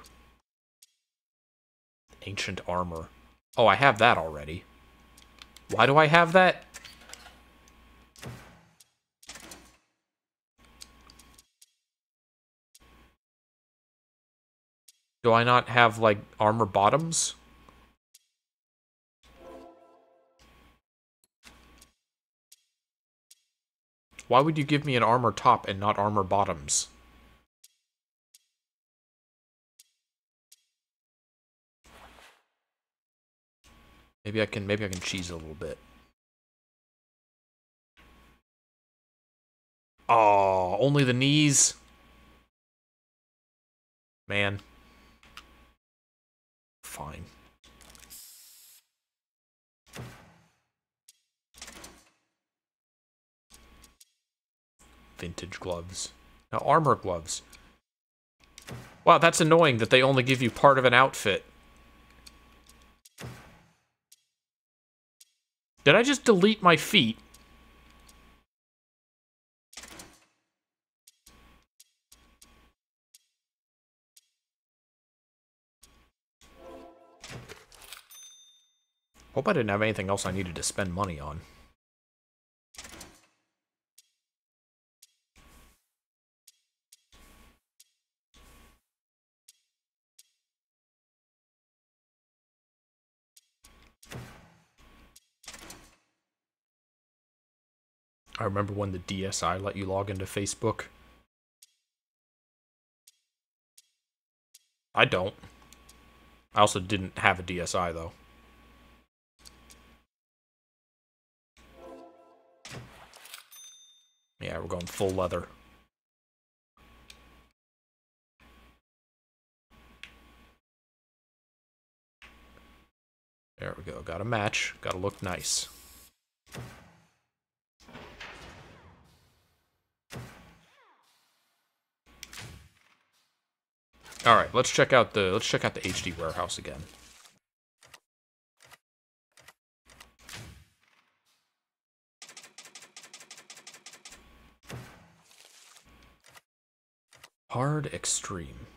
Ancient armor. Oh, I have that already. Why do I have that? Do I not have, like, armor bottoms? Why would you give me an armor top and not armor bottoms? Maybe I can maybe I can cheese a little bit. Oh, only the knees. Man fine. vintage gloves. Now, armor gloves. Wow, that's annoying that they only give you part of an outfit. Did I just delete my feet? Hope I didn't have anything else I needed to spend money on. I remember when the DSI let you log into Facebook. I don't. I also didn't have a DSI, though. Yeah, we're going full leather. There we go. Got a match. Got to look nice. All right, let's check out the let's check out the HD warehouse again. Hard extreme.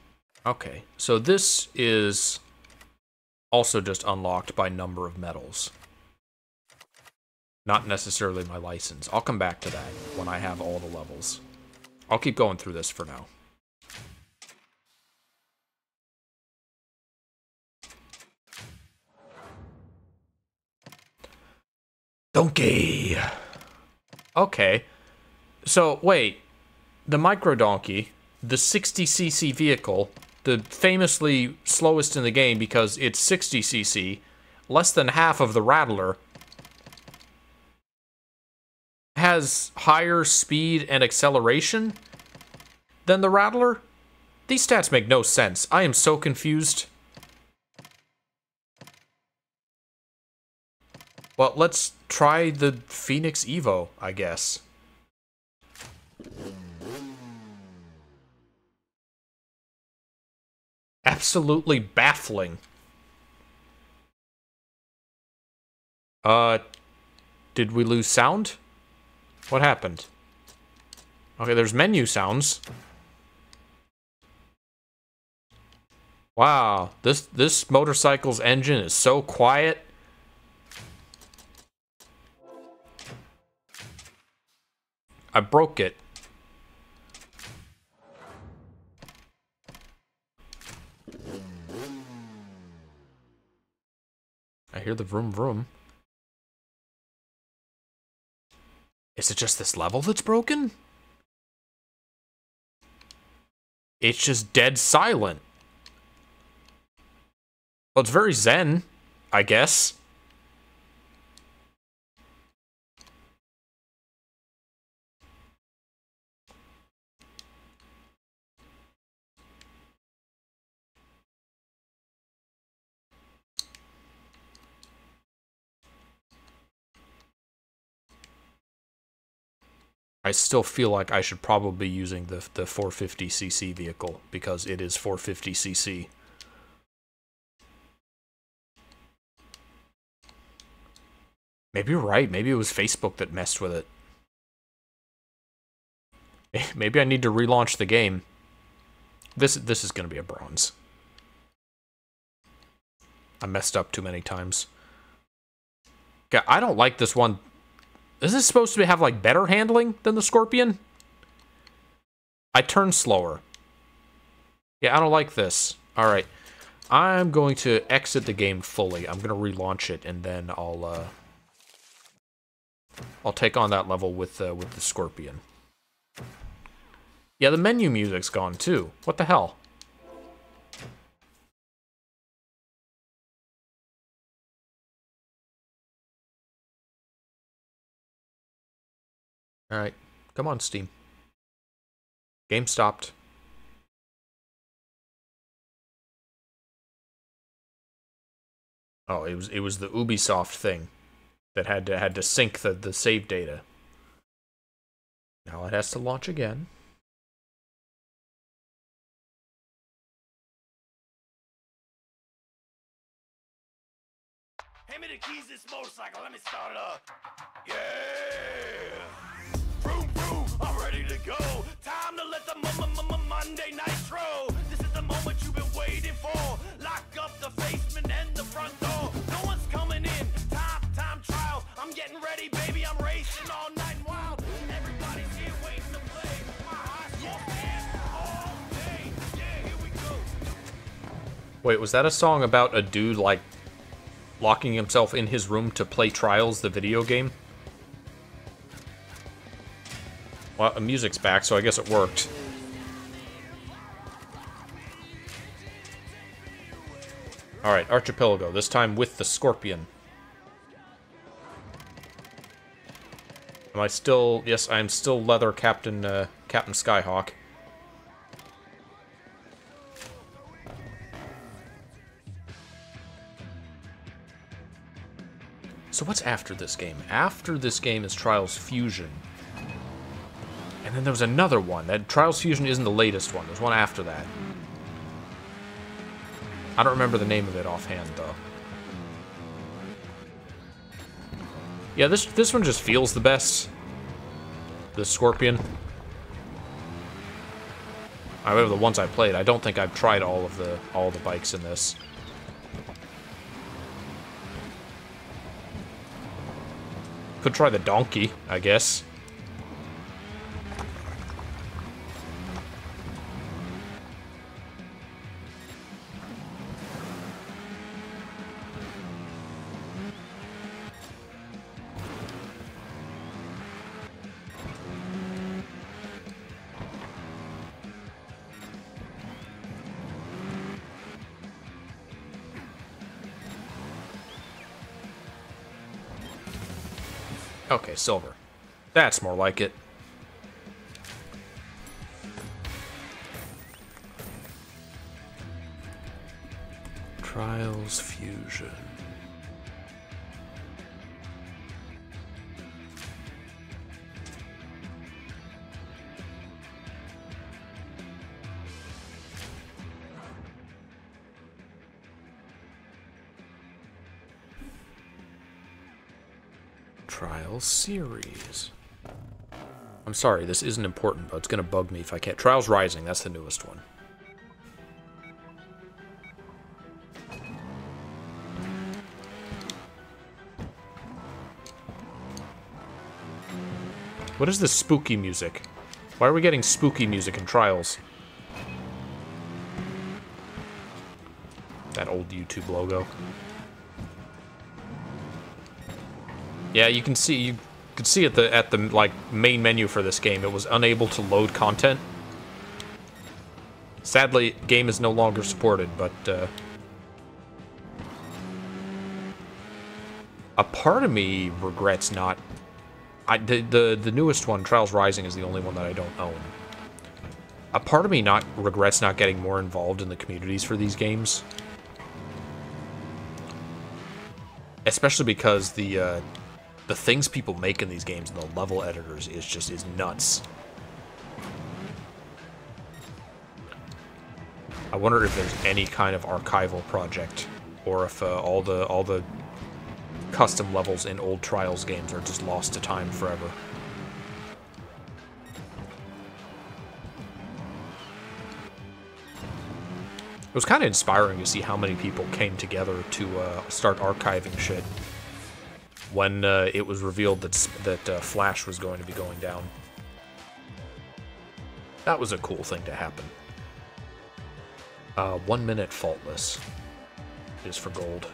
Okay, so this is also just unlocked by number of medals. Not necessarily my license. I'll come back to that when I have all the levels. I'll keep going through this for now. Donkey. Okay. So, wait. The Micro Donkey, the 60cc vehicle, the famously slowest in the game because it's 60cc, less than half of the Rattler, has higher speed and acceleration than the Rattler? These stats make no sense. I am so confused. Well, let's try the Phoenix Evo, I guess. Absolutely baffling. Uh, did we lose sound? What happened? Okay, there's menu sounds. Wow, this this motorcycle's engine is so quiet. I broke it. I hear the vroom vroom. Is it just this level that's broken? It's just dead silent. Well, it's very zen, I guess. I still feel like I should probably be using the, the 450cc vehicle because it is 450cc. Maybe you're right. Maybe it was Facebook that messed with it. Maybe I need to relaunch the game. This this is going to be a bronze. I messed up too many times. I don't like this one is this supposed to have, like, better handling than the Scorpion? I turn slower. Yeah, I don't like this. Alright. I'm going to exit the game fully. I'm going to relaunch it, and then I'll, uh... I'll take on that level with, uh, with the Scorpion. Yeah, the menu music's gone, too. What the hell? Alright. Come on, Steam. Game stopped. Oh, it was it was the Ubisoft thing that had to had to sync the, the save data. Now it has to launch again. Hand me the keys to this motorcycle. Let me start it up. Yeah go. Time to let the Monday Nitro. This is the moment you've been waiting for. Lock up the basement and the front door. No one's coming in. Time trial. I'm getting ready, baby. I'm racing all night wild. Everybody's here waiting to play. Yeah. Wait, was that a song about a dude like locking himself in his room to play Trials, the video game? Well, the music's back, so I guess it worked. Alright, Archipelago, this time with the Scorpion. Am I still... Yes, I'm still Leather Captain, uh, Captain Skyhawk. So what's after this game? After this game is Trials Fusion. And then there was another one. That Trials Fusion isn't the latest one. There's one after that. I don't remember the name of it offhand, though. Yeah, this this one just feels the best. The Scorpion. I remember the ones I played. I don't think I've tried all of the all the bikes in this. Could try the donkey, I guess. Silver. That's more like it. Trials Fusion. Trials series. I'm sorry, this isn't important, but it's gonna bug me if I can't. Trials Rising, that's the newest one. What is this spooky music? Why are we getting spooky music in Trials? That old YouTube logo. Yeah, you can see you could see at the at the like main menu for this game it was unable to load content. Sadly, game is no longer supported, but uh, a part of me regrets not. I the, the the newest one, Trials Rising, is the only one that I don't own. A part of me not regrets not getting more involved in the communities for these games, especially because the uh, the things people make in these games and the level editors is just is nuts. I wonder if there's any kind of archival project, or if uh, all the all the custom levels in old Trials games are just lost to time forever. It was kind of inspiring to see how many people came together to uh, start archiving shit when uh, it was revealed that that uh, Flash was going to be going down. That was a cool thing to happen. Uh, one minute faultless is for gold.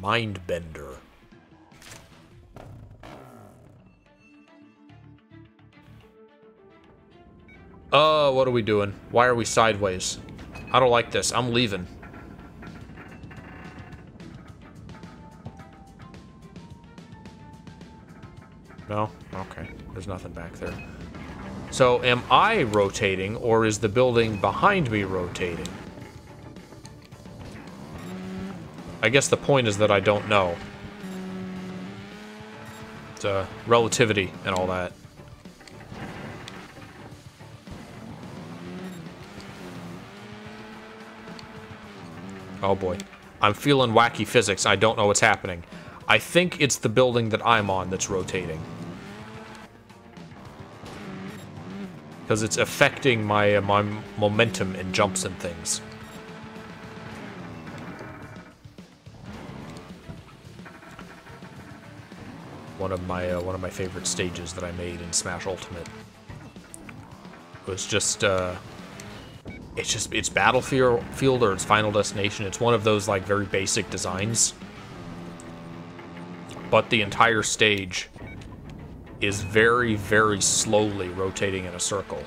Mindbender. Uh, what are we doing? Why are we sideways? I don't like this. I'm leaving. No? Okay. There's nothing back there. So, am I rotating, or is the building behind me rotating? I guess the point is that I don't know. It's uh, relativity and all that. Oh boy. I'm feeling wacky physics. I don't know what's happening. I think it's the building that I'm on that's rotating. Because it's affecting my, uh, my momentum and jumps and things. One of my uh, one of my favorite stages that I made in Smash Ultimate was just uh, it's just it's Battlefield or it's Final Destination. It's one of those like very basic designs. But the entire stage is very, very slowly rotating in a circle.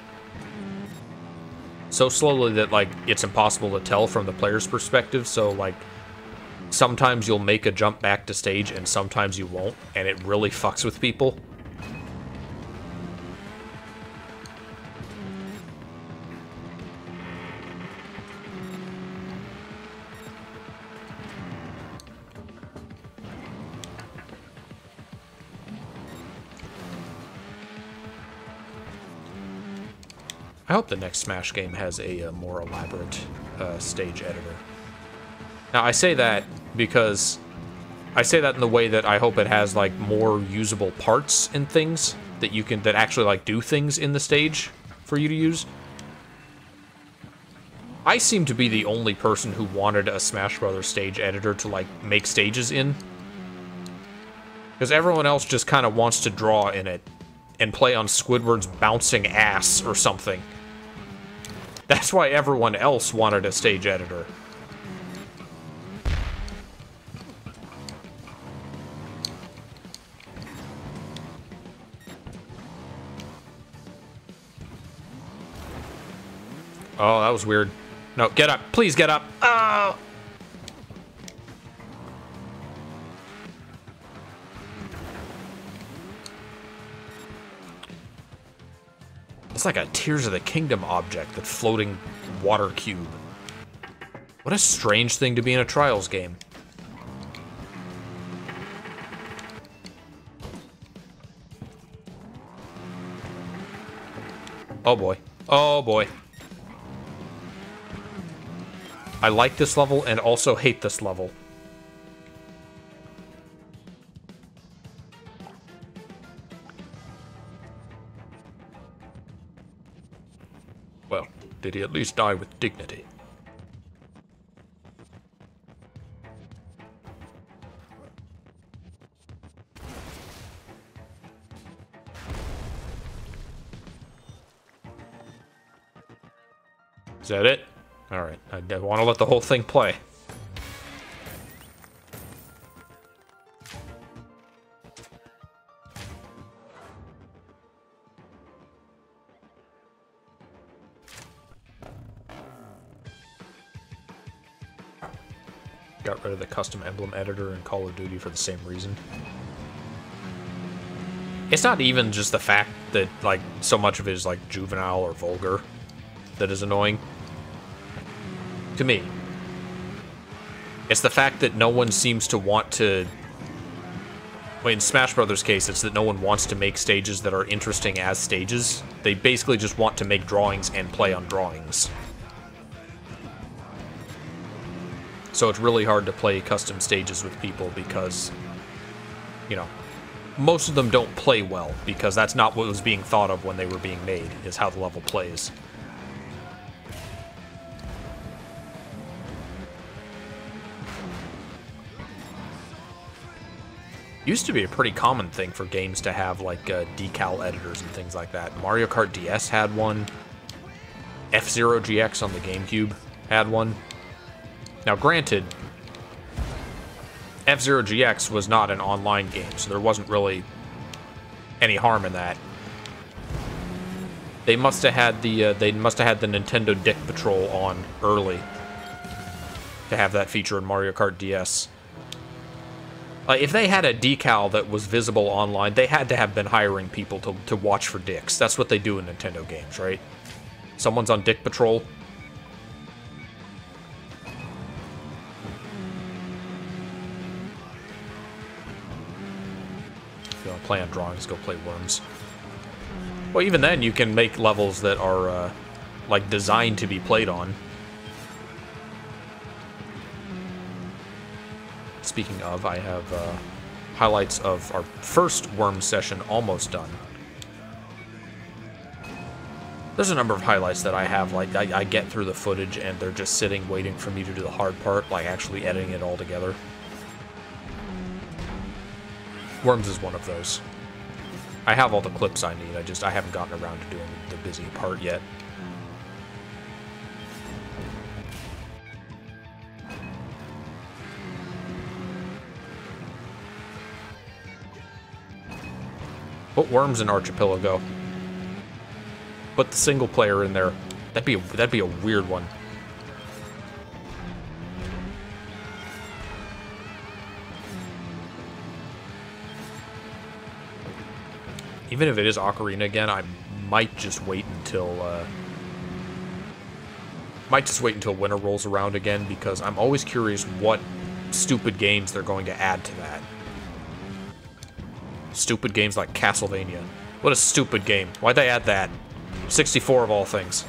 So slowly that like it's impossible to tell from the player's perspective, so like sometimes you'll make a jump back to stage and sometimes you won't, and it really fucks with people. I hope the next Smash game has a, a more elaborate uh, stage editor. Now, I say that because I say that in the way that I hope it has like more usable parts and things that you can that actually like do things in the stage for you to use. I seem to be the only person who wanted a Smash Brothers stage editor to like make stages in. Because everyone else just kind of wants to draw in it and play on Squidward's bouncing ass or something. That's why everyone else wanted a stage editor. Oh, that was weird. No, get up. Please get up. Oh! It's like a Tears of the Kingdom object, that floating water cube. What a strange thing to be in a Trials game. Oh boy. Oh boy. I like this level and also hate this level. Did he at least die with dignity? Is that it? Alright, I want to let the whole thing play. The custom emblem editor in Call of Duty for the same reason. It's not even just the fact that, like, so much of it is, like, juvenile or vulgar that is annoying to me. It's the fact that no one seems to want to... In Smash Brothers' case, it's that no one wants to make stages that are interesting as stages. They basically just want to make drawings and play on drawings. So it's really hard to play custom stages with people because, you know, most of them don't play well because that's not what was being thought of when they were being made, is how the level plays. Used to be a pretty common thing for games to have like uh, decal editors and things like that. Mario Kart DS had one. F-Zero GX on the GameCube had one. Now granted, F-Zero GX was not an online game, so there wasn't really any harm in that. They must have had the uh, they must have had the Nintendo Dick Patrol on early to have that feature in Mario Kart DS. Uh, if they had a decal that was visible online, they had to have been hiring people to, to watch for dicks. That's what they do in Nintendo games, right? Someone's on Dick Patrol. Play on drawings, go play Worms. Well, even then, you can make levels that are, uh, like, designed to be played on. speaking of, I have uh, highlights of our first worm session almost done. There's a number of highlights that I have, like, I, I get through the footage and they're just sitting waiting for me to do the hard part, like actually editing it all together. Worms is one of those. I have all the clips I need, I just, I haven't gotten around to doing the busy part yet. Put Worms in Archipelago. Put the single player in there. That'd be a, that'd be a weird one. Even if it is Ocarina again, I might just wait until uh, might just wait until winter rolls around again because I'm always curious what stupid games they're going to add to that. Stupid games like Castlevania. What a stupid game. Why'd they add that? 64 of all things.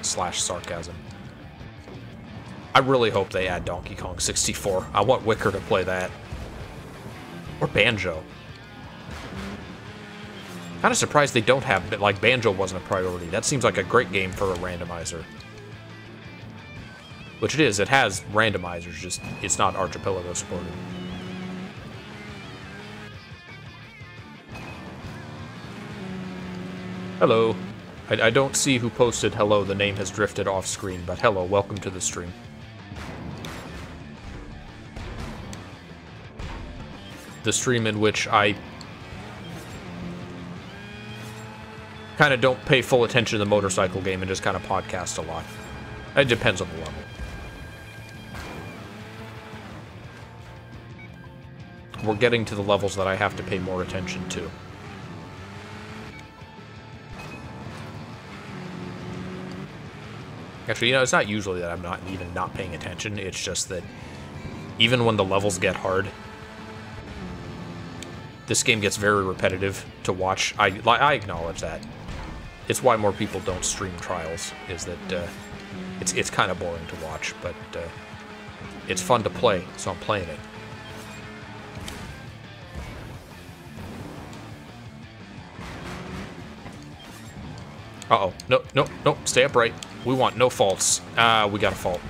Slash sarcasm. I really hope they add Donkey Kong 64. I want Wicker to play that. Or Banjo. Kind of surprised they don't have, like, Banjo wasn't a priority. That seems like a great game for a randomizer. Which it is, it has randomizers, just it's not Archipelago supported. Hello. I, I don't see who posted hello, the name has drifted off screen, but hello, welcome to the stream. The stream in which I kind of don't pay full attention to the motorcycle game and just kind of podcast a lot. It depends on the level. We're getting to the levels that I have to pay more attention to. Actually, you know, it's not usually that I'm not even not paying attention. It's just that even when the levels get hard, this game gets very repetitive to watch. I, I acknowledge that it's why more people don't stream trials. Is that uh, it's it's kind of boring to watch, but uh, it's fun to play, so I'm playing it. Uh oh, no, no, no, stay upright. We want no faults. Ah, uh, we got a fault.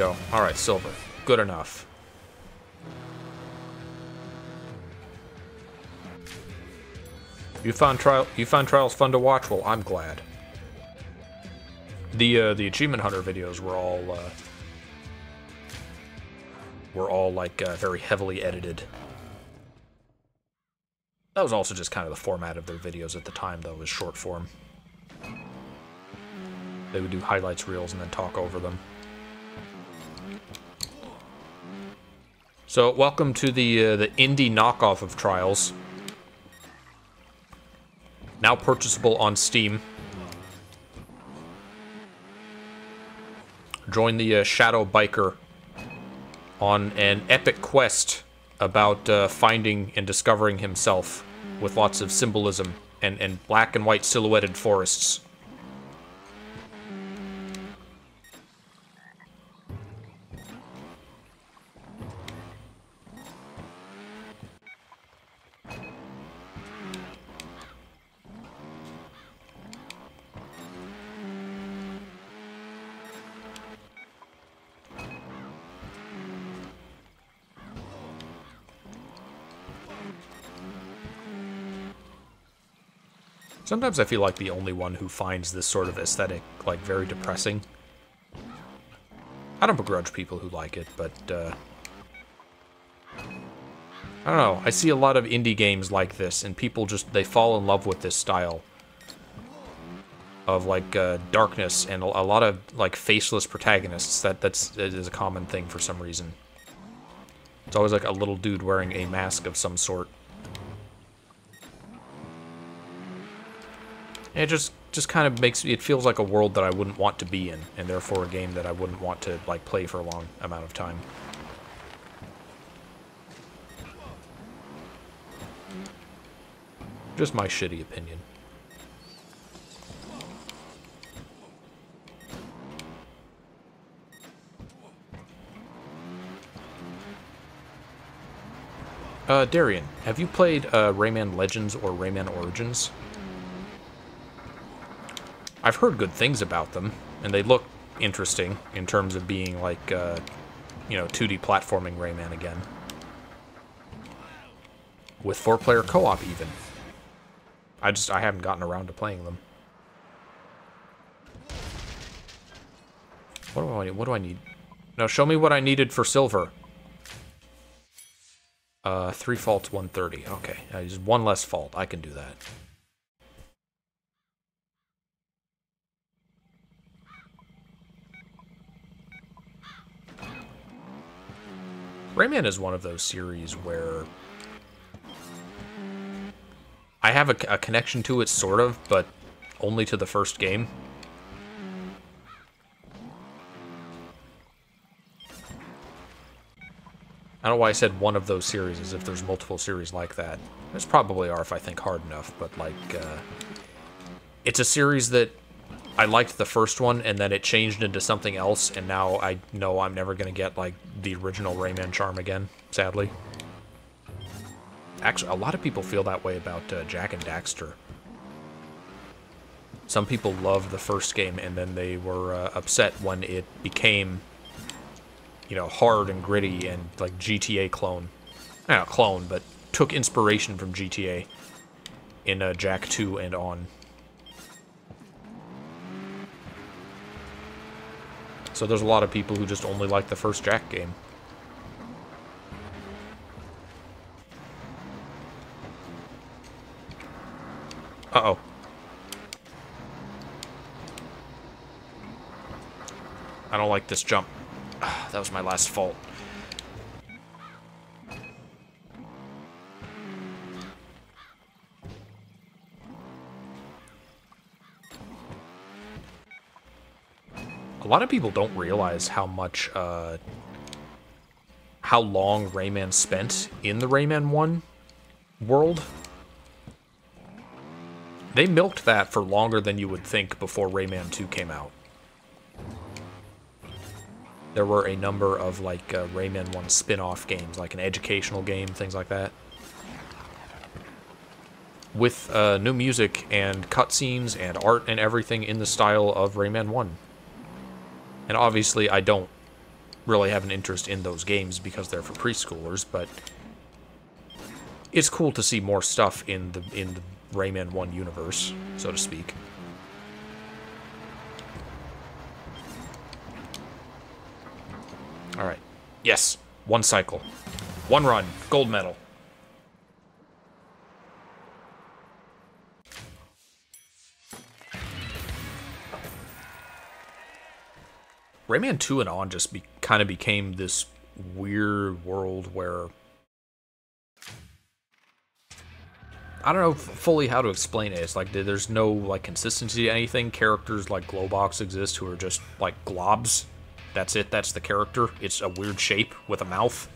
Go. All right, silver. Good enough. You found trial. You found trials fun to watch. Well, I'm glad. The uh, the achievement hunter videos were all uh, were all like uh, very heavily edited. That was also just kind of the format of their videos at the time, though, was short form. They would do highlights reels and then talk over them. So, welcome to the uh, the indie knockoff of Trials. Now purchasable on Steam. Join the uh, Shadow Biker on an epic quest about uh, finding and discovering himself with lots of symbolism and, and black and white silhouetted forests. Sometimes I feel like the only one who finds this sort of aesthetic, like, very depressing. I don't begrudge people who like it, but, uh... I don't know, I see a lot of indie games like this, and people just, they fall in love with this style. Of, like, uh, darkness, and a, lot of, like, faceless protagonists. That, that's, that is a common thing for some reason. It's always, like, a little dude wearing a mask of some sort. It just just kind of makes it feels like a world that I wouldn't want to be in, and therefore a game that I wouldn't want to like play for a long amount of time. Just my shitty opinion. Uh, Darian, have you played uh, Rayman Legends or Rayman Origins? I've heard good things about them, and they look interesting in terms of being like, uh, you know, 2D platforming Rayman again. With four-player co-op, even. I just, I haven't gotten around to playing them. What do I, need? what do I need? No, show me what I needed for silver. Uh, three faults, 130. Okay, uh, just one less fault. I can do that. Rayman is one of those series where I have a, a, connection to it, sort of, but only to the first game. I don't know why I said one of those series, as if there's multiple series like that. There's probably are if I think hard enough, but like, uh, it's a series that I liked the first one, and then it changed into something else, and now I know I'm never going to get, like, the original Rayman charm again, sadly. Actually, a lot of people feel that way about uh, Jak and Daxter. Some people loved the first game, and then they were uh, upset when it became, you know, hard and gritty and, like, GTA clone. Not clone, but took inspiration from GTA in uh, Jak 2 and on. So there's a lot of people who just only like the first Jak game. Uh-oh. I don't like this jump. that was my last fault. Lot of people don't realize how much, uh, how long Rayman spent in the Rayman 1 world. They milked that for longer than you would think before Rayman 2 came out. There were a number of, like, uh, Rayman 1 spin-off games, like an educational game, things like that. With uh, new music and cutscenes and art and everything in the style of Rayman 1. And obviously, I don't really have an interest in those games because they're for preschoolers, but it's cool to see more stuff in the in the Rayman 1 universe, so to speak. Alright. Yes. One cycle. One run. Gold medal. Rayman 2 and on just be, kind of became this weird world where I don't know fully how to explain it. It's like there's no like consistency to anything. Characters like Globox exist who are just like globs. That's it. That's the character. It's a weird shape with a mouth.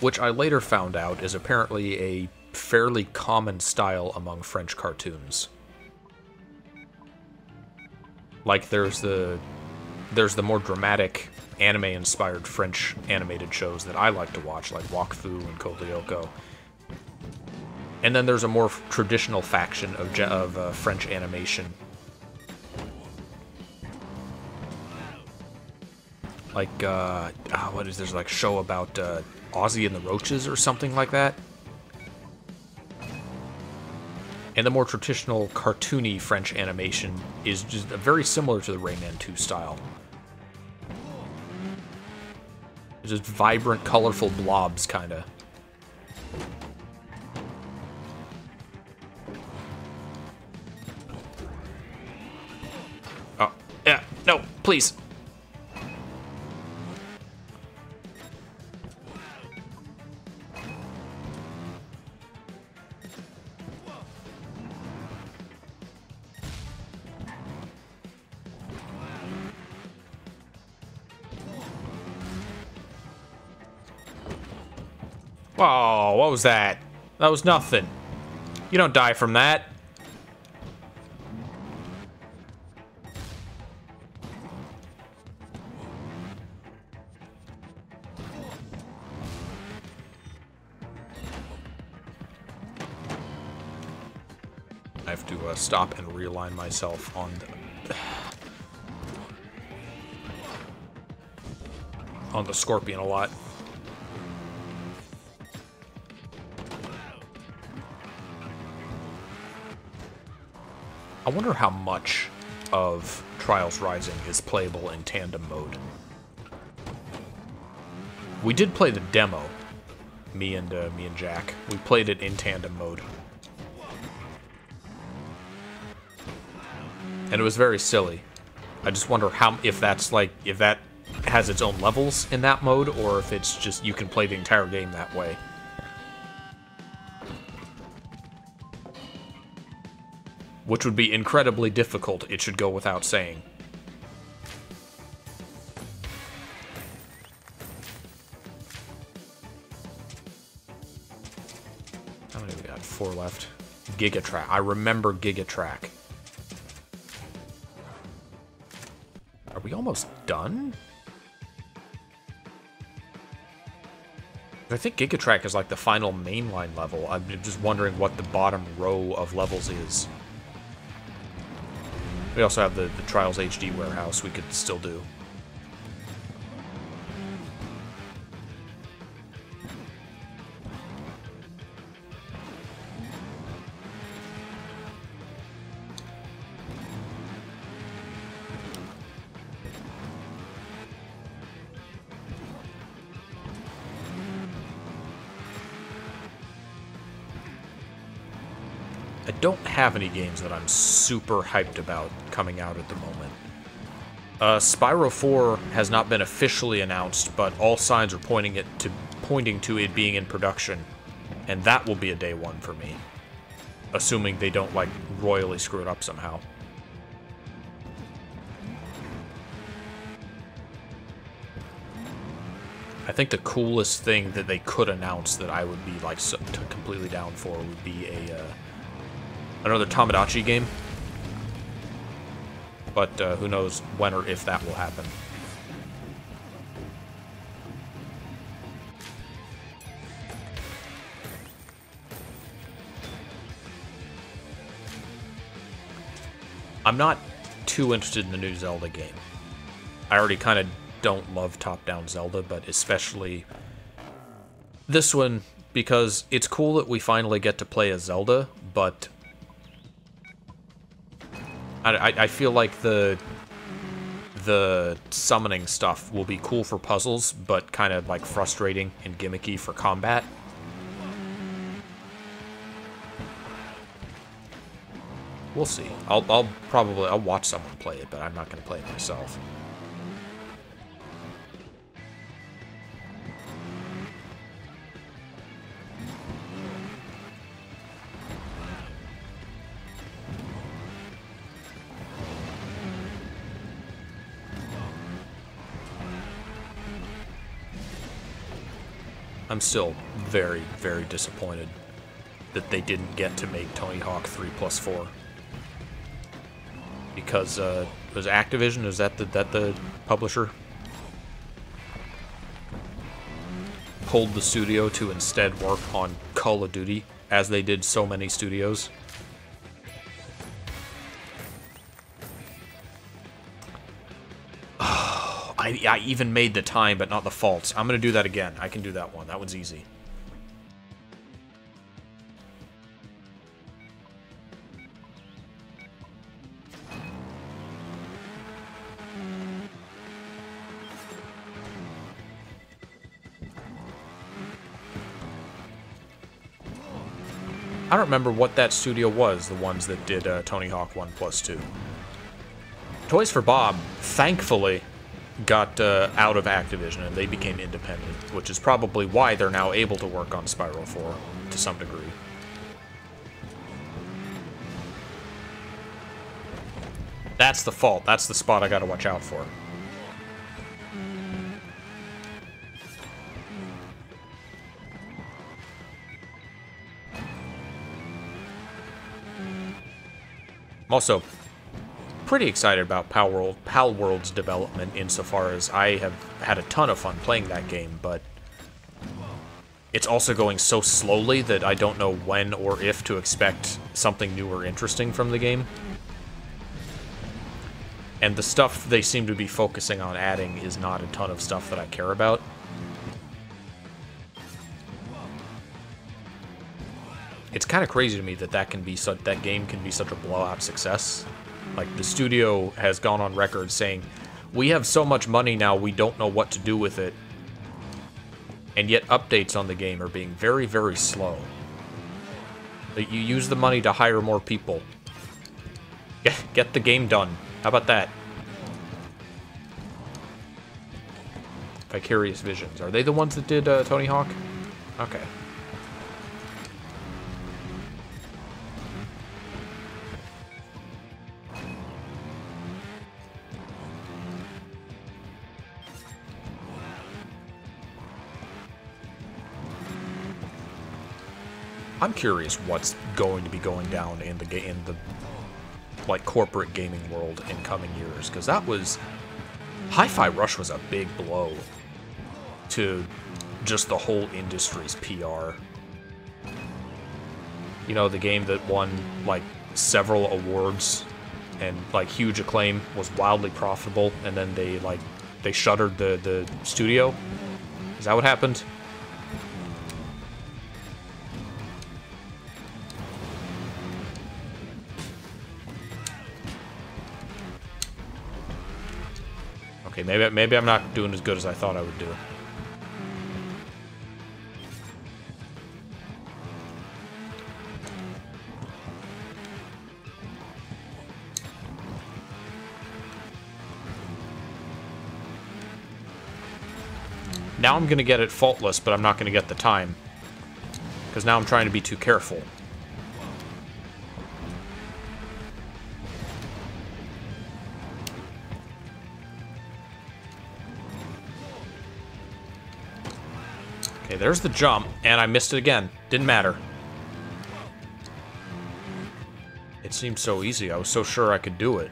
Which I later found out is apparently a fairly common style among French cartoons. Like there's the there's the more dramatic anime-inspired French animated shows that I like to watch, like Wakfu and Code And then there's a more traditional faction of, of uh, French animation. Like, uh, oh, what is there's like show about uh, Ozzy and the Roaches or something like that. And the more traditional cartoony French animation is just very similar to the Rayman 2 style. Just vibrant, colorful blobs, kind of. Oh, yeah, no, please. Was that? That was nothing. You don't die from that. I have to uh, stop and realign myself on the... on the Scorpion a lot. I wonder how much of Trials Rising is playable in tandem mode. We did play the demo, me and uh, me and Jack. We played it in tandem mode. And it was very silly. I just wonder how if that's like if that has its own levels in that mode or if it's just you can play the entire game that way. Which would be incredibly difficult, it should go without saying. How many we got? four left. Gigatrack. I remember Gigatrack. Are we almost done? I think Gigatrack is like the final mainline level. I'm just wondering what the bottom row of levels is. We also have the, the Trials HD warehouse we could still do. Don't have any games that I'm super hyped about coming out at the moment. Uh, Spyro 4 has not been officially announced, but all signs are pointing it to pointing to it being in production, and that will be a day one for me, assuming they don't like royally screw it up somehow. I think the coolest thing that they could announce that I would be like so, completely down for would be a uh, another Tomodachi game. But uh, who knows when or if that will happen. I'm not too interested in the new Zelda game. I already kind of don't love top-down Zelda, but especially this one because it's cool that we finally get to play as Zelda, but I, I feel like the the summoning stuff will be cool for puzzles, but kind of like frustrating and gimmicky for combat. We'll see. I'll, I'll probably I'll watch someone play it, but I'm not going to play it myself. I'm still very, very disappointed that they didn't get to make Tony Hawk 3 plus 4. Because, uh, was Activision, is that the, that the publisher? Pulled the studio to instead work on Call of Duty, as they did so many studios. I, even made the time, but not the faults. I'm going to do that again. I can do that one. That one's easy. I don't remember what that studio was, the ones that did uh, Tony Hawk 1 plus 2. Toys for Bob, thankfully, got uh, out of Activision and they became independent, which is probably why they're now able to work on Spyro 4 to some degree. That's the fault. That's the spot I gotta watch out for. also pretty excited about Palworld, Palworld's development insofar as I have had a ton of fun playing that game, but it's also going so slowly that I don't know when or if to expect something new or interesting from the game. And the stuff they seem to be focusing on adding is not a ton of stuff that I care about. It's kind of crazy to me that that can be such that game can be such a blowout success. Like the studio has gone on record saying, "We have so much money now, we don't know what to do with it." And yet updates on the game are being very, very slow. You use the money to hire more people. Get, get the game done. How about that? Vicarious Visions. Are they the ones that did uh, Tony Hawk? Okay. I'm curious what's going to be going down in the in the like corporate gaming world in coming years because that was Hi-Fi Rush was a big blow to just the whole industry's PR. You know, the game that won like several awards and like huge acclaim was wildly profitable and then they like they shuttered the the studio. Is that what happened? Okay, maybe maybe I'm not doing as good as I thought I would do. Now I'm going to get it faultless, but I'm not going to get the time. Because now I'm trying to be too careful. Okay, there's the jump, and I missed it again. Didn't matter. It seemed so easy. I was so sure I could do it.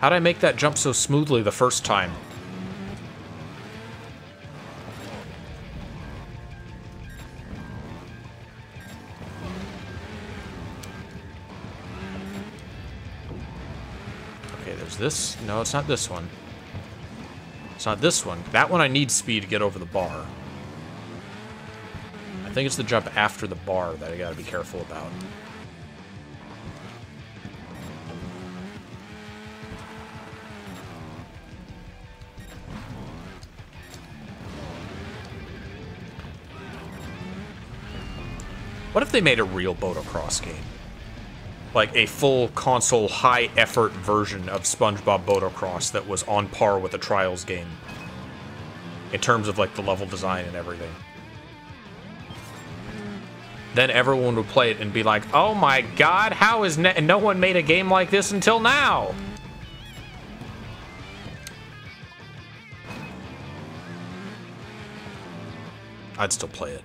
How'd I make that jump so smoothly the first time? Okay, there's this. No, it's not this one. It's not this one. That one I need speed to get over the bar. I think it's the jump after the bar that I gotta be careful about. What if they made a real Boat-O-Cross game? Like a full console, high effort version of SpongeBob Boat-O-Cross that was on par with a Trials game. In terms of like the level design and everything then everyone would play it and be like, "Oh my God, how is ne no one made a game like this until now?" I'd still play it.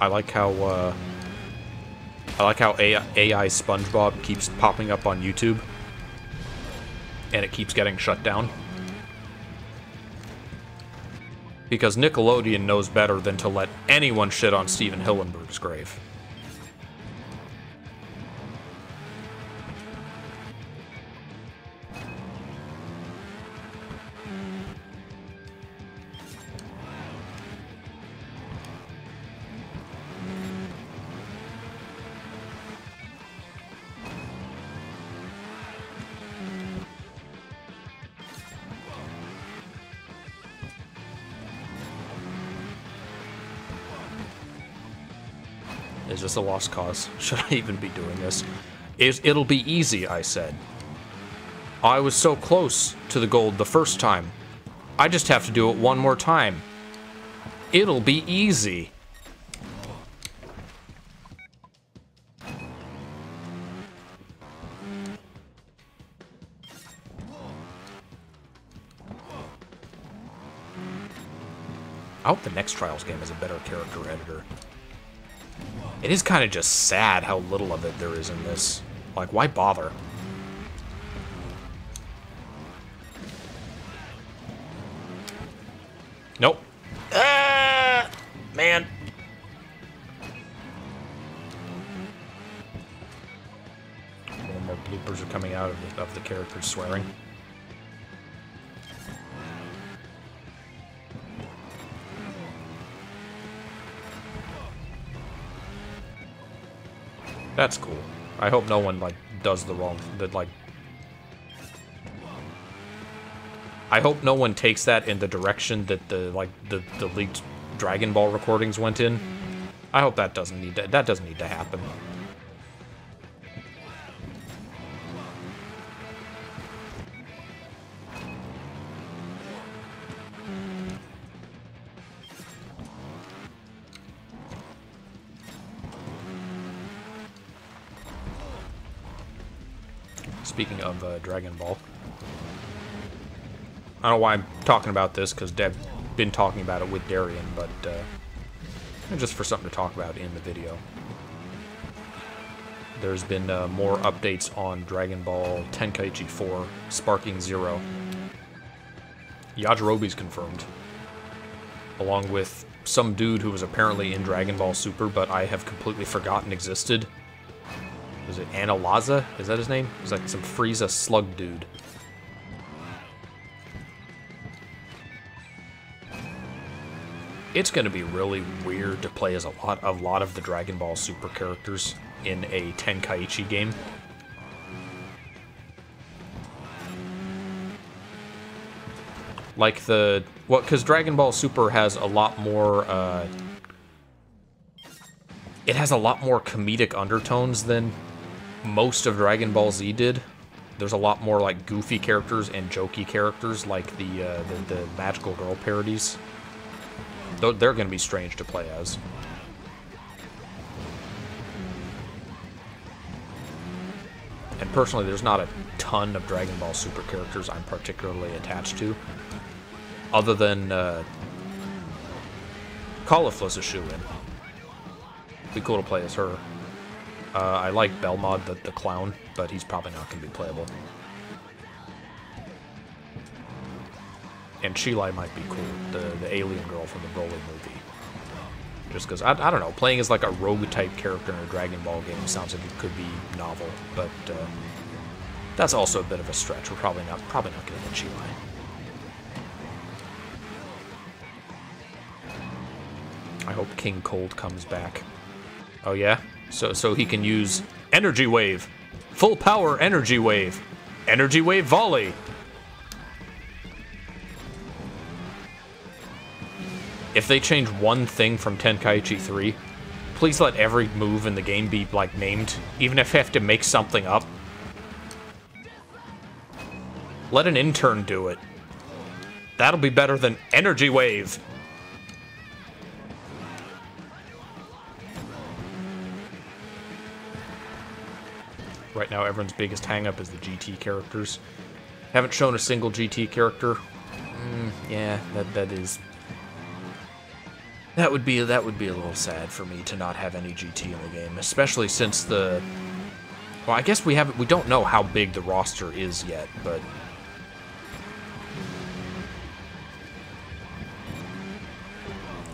I like how uh, I like how AI, AI SpongeBob keeps popping up on YouTube. And it keeps getting shut down. Because Nickelodeon knows better than to let anyone shit on Stephen Hillenburg's grave. Is a lost cause? Should I even be doing this? it'll be easy, I said. I was so close to the gold the first time. I just have to do it one more time. It'll be easy. I hope the next Trials game is a better character editor. It is kind of just sad how little of it there is in this. Like, why bother? Nope. Ah, man. More bloopers are coming out of the, of the characters swearing. That's cool. I hope no one, like, does the wrong... That, like... I hope no one takes that in the direction that the, like, the, the leaked Dragon Ball recordings went in. I hope that doesn't need to... That doesn't need to happen. Dragon Ball. I don't know why I'm talking about this, because Deb been talking about it with Darian, but uh, just for something to talk about in the video. There's been uh, more updates on Dragon Ball Tenkaichi 4, Sparking Zero. Yajirobe's confirmed, along with some dude who was apparently in Dragon Ball Super, but I have completely forgotten existed. Was it Analaza? Is that his name? He's like some Frieza slug dude. It's going to be really weird to play as a lot, a lot of the Dragon Ball Super characters in a Tenkaichi game. Like the... Well, because Dragon Ball Super has a lot more... Uh, it has a lot more comedic undertones than most of Dragon Ball Z did. There's a lot more like goofy characters and jokey characters, like the uh, the, the magical girl parodies. Though they're going to be strange to play as. And personally, there's not a ton of Dragon Ball Super characters I'm particularly attached to, other than uh, Caulifla's a shoe-in. Be cool to play as her. Uh, I like Belmod, the, the clown, but he's probably not going to be playable. And Cheelai might be cool, the, the alien girl from the Broly movie. Just because, I, I don't know, playing as like a rogue-type character in a Dragon Ball game sounds like it could be novel, but uh, that's also a bit of a stretch. We're probably not probably not going to get Cheelai. I hope King Cold comes back. Oh yeah? So so he can use energy wave. Full power energy wave. Energy wave volley. If they change one thing from Tenkaichi 3, please let every move in the game be, like, named, even if I have to make something up. Let an intern do it. That'll be better than Energy Wave. Right now, everyone's biggest hangup is the GT characters. Haven't shown a single GT character. Mm, yeah, that that is. That would be that would be a little sad for me to not have any GT in the game, especially since the. Well, I guess we haven't. We don't know how big the roster is yet, but.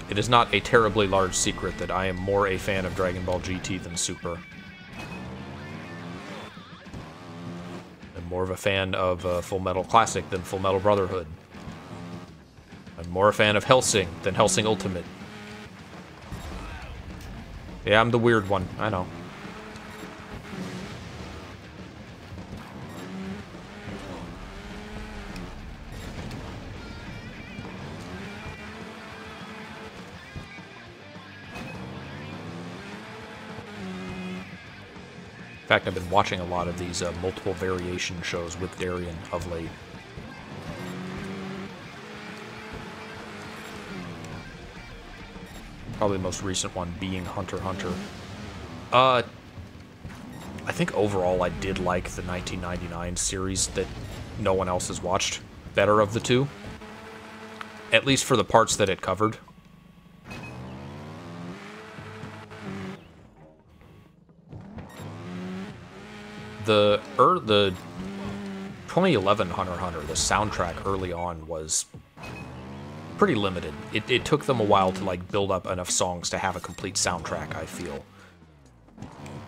It is not a terribly large secret that I am more a fan of Dragon Ball GT than Super. More of a fan of uh, Full Metal Classic than Full Metal Brotherhood. I'm more a fan of Hellsing than Hellsing Ultimate. Yeah, I'm the weird one. I know. In fact, I've been watching a lot of these uh, multiple variation shows with Darian of late. Probably the most recent one being Hunter Hunter. Uh, I think overall I did like the 1999 series that no one else has watched. Better of the two. At least for the parts that it covered. The er, the 2011 Hunter Hunter, the soundtrack early on was pretty limited. It, it took them a while to like build up enough songs to have a complete soundtrack, I feel.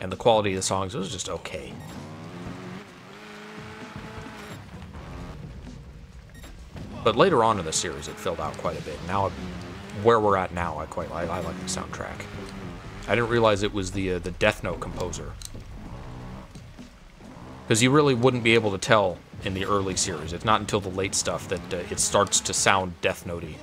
And the quality of the songs was just okay. But later on in the series, it filled out quite a bit. Now, where we're at now, I quite I, I like the soundtrack. I didn't realize it was the uh, the Death Note composer. Because you really wouldn't be able to tell in the early series. It's not until the late stuff that uh, it starts to sound Death Note-y.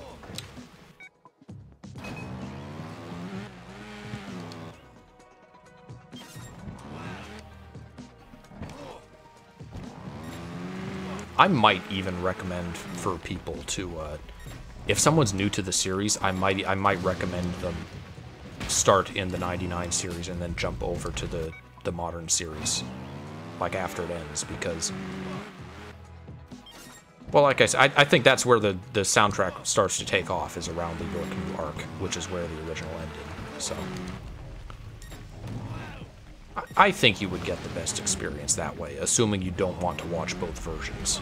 I might even recommend for people to, uh, if someone's new to the series, I might I might recommend them start in the 99 series and then jump over to the, the modern series, like after it ends, because, well, like I said, I, I think that's where the, the soundtrack starts to take off, is around the York New arc, which is where the original ended, so. I think you would get the best experience that way, assuming you don't want to watch both versions.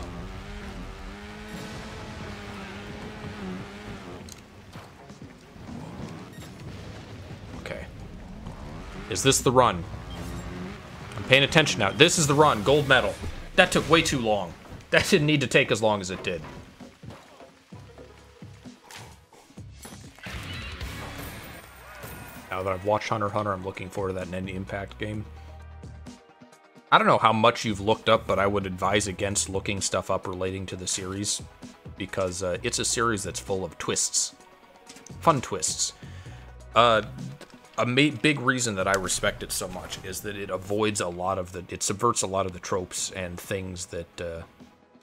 Okay. Is this the run? I'm paying attention now. This is the run, gold medal. That took way too long. That didn't need to take as long as it did. Now that I've watched Hunter Hunter, I'm looking forward to that Nen Impact game. I don't know how much you've looked up, but I would advise against looking stuff up relating to the series because uh, it's a series that's full of twists, fun twists. Uh, a big reason that I respect it so much is that it avoids a lot of the, it subverts a lot of the tropes and things that uh,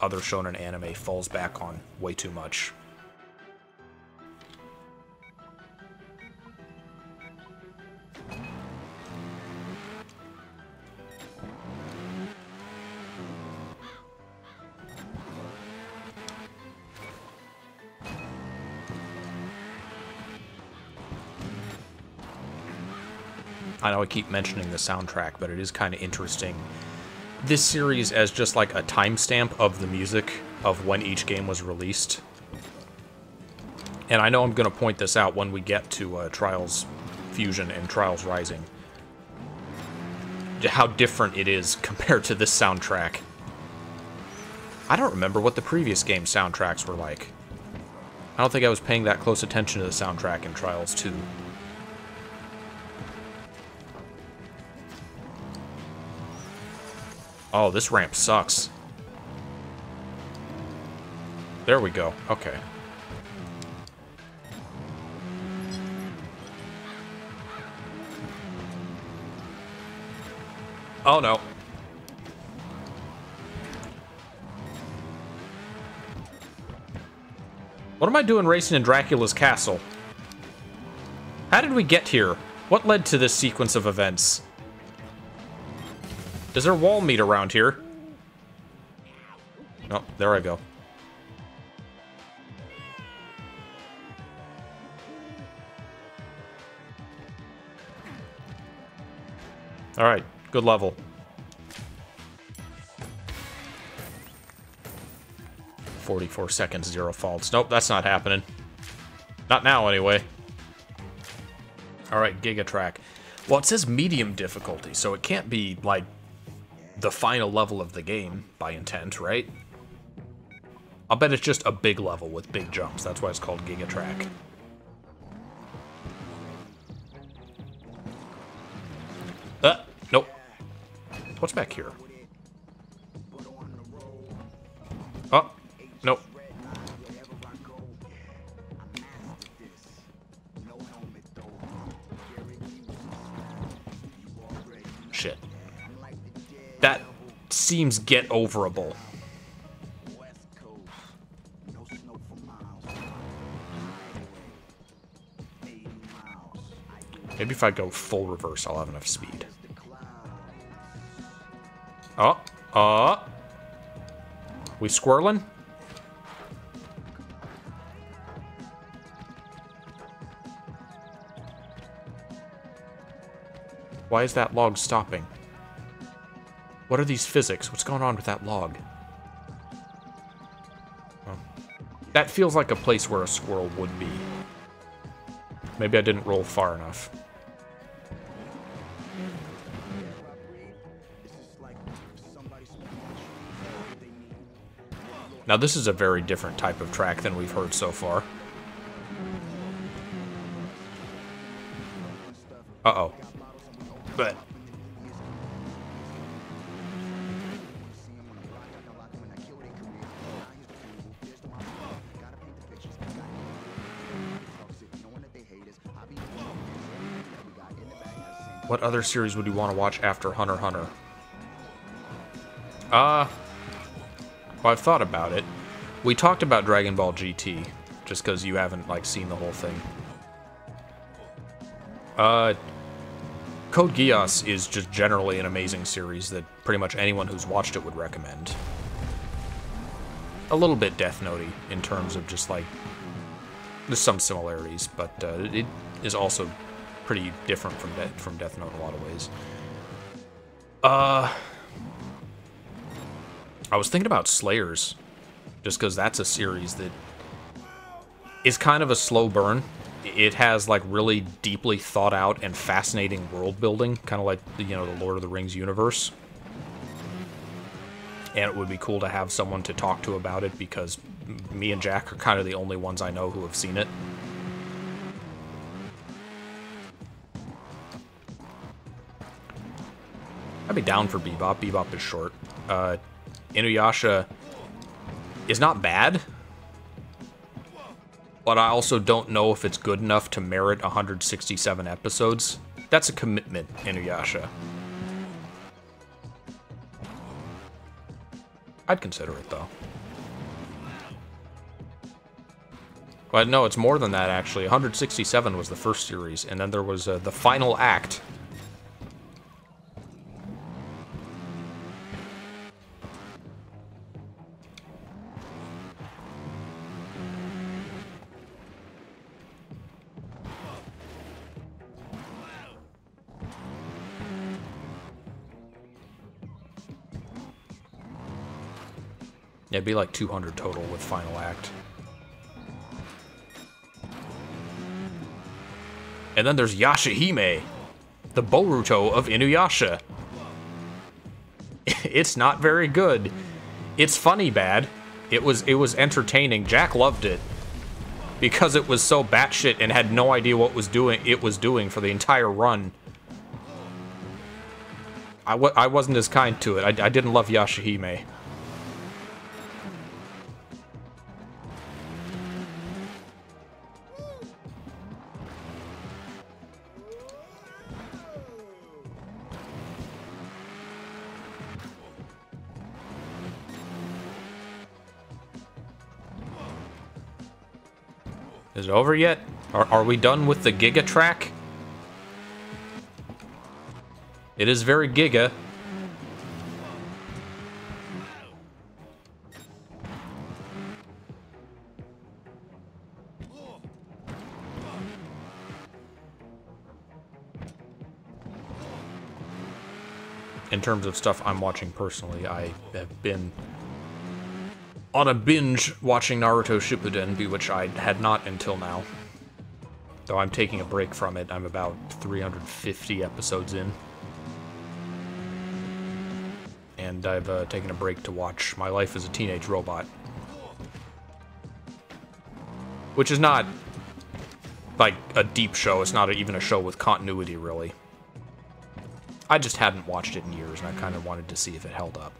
other shonen anime falls back on way too much. I know I keep mentioning the soundtrack, but it is kind of interesting. This series as just like a timestamp of the music of when each game was released. And I know I'm going to point this out when we get to uh, Trials Fusion and Trials Rising. How different it is compared to this soundtrack. I don't remember what the previous game soundtracks were like. I don't think I was paying that close attention to the soundtrack in Trials 2. Oh, this ramp sucks. There we go. Okay. Oh, no. What am I doing racing in Dracula's castle? How did we get here? What led to this sequence of events? Is there wall meat around here? Oh, there I go. Alright, good level. Forty-four seconds, zero faults. Nope, that's not happening. Not now, anyway. Alright, Giga Track. Well, it says medium difficulty, so it can't be, like, the final level of the game by intent, right? I'll bet it's just a big level with big jumps. That's why it's called Giga Track. Uh, nope. What's back here? Oh, nope. Seems get overable. Maybe if I go full reverse, I'll have enough speed. Oh, oh. We squirreling? Why is that log stopping? What are these physics? What's going on with that log? Oh. That feels like a place where a squirrel would be. Maybe I didn't roll far enough. Now this is a very different type of track than we've heard so far. Uh-oh. Other series would you want to watch after Hunter Hunter? Uh, well, I've thought about it. We talked about Dragon Ball GT, just because you haven't, like, seen the whole thing. Uh, Code Geass is just generally an amazing series that pretty much anyone who's watched it would recommend. A little bit Death Note in terms of just, like, there's some similarities, but uh, it is also pretty different from, De from Death Note in a lot of ways. Uh... I was thinking about Slayers, just because that's a series that is kind of a slow burn. It has like really deeply thought out and fascinating world building, kind of like you know the Lord of the Rings universe. And it would be cool to have someone to talk to about it because me and Jack are kind of the only ones I know who have seen it. Down for Bebop. Bebop is short. Uh, Inuyasha is not bad, but I also don't know if it's good enough to merit 167 episodes. That's a commitment, Inuyasha. I'd consider it, though. But no, it's more than that, actually. 167 was the first series, and then there was uh, the final act, it'd be like 200 total with Final Act. And then there's Yashahime, the Boruto of Inuyasha. it's not very good. It's funny bad. It was it was entertaining. Jack loved it because it was so batshit and had no idea what was doing it was doing for the entire run. I w I wasn't as kind to it. I, I didn't love Yashahime. It over yet? Are, are we done with the Giga track? It is very Giga. In terms of stuff I'm watching personally, I have been on a binge watching Naruto Shippuden, which I had not until now. Though I'm taking a break from it, I'm about 350 episodes in. And I've uh, taken a break to watch My Life as a Teenage Robot. Which is not, like, a deep show. It's not even a show with continuity, really. I just hadn't watched it in years, and I kind of wanted to see if it held up.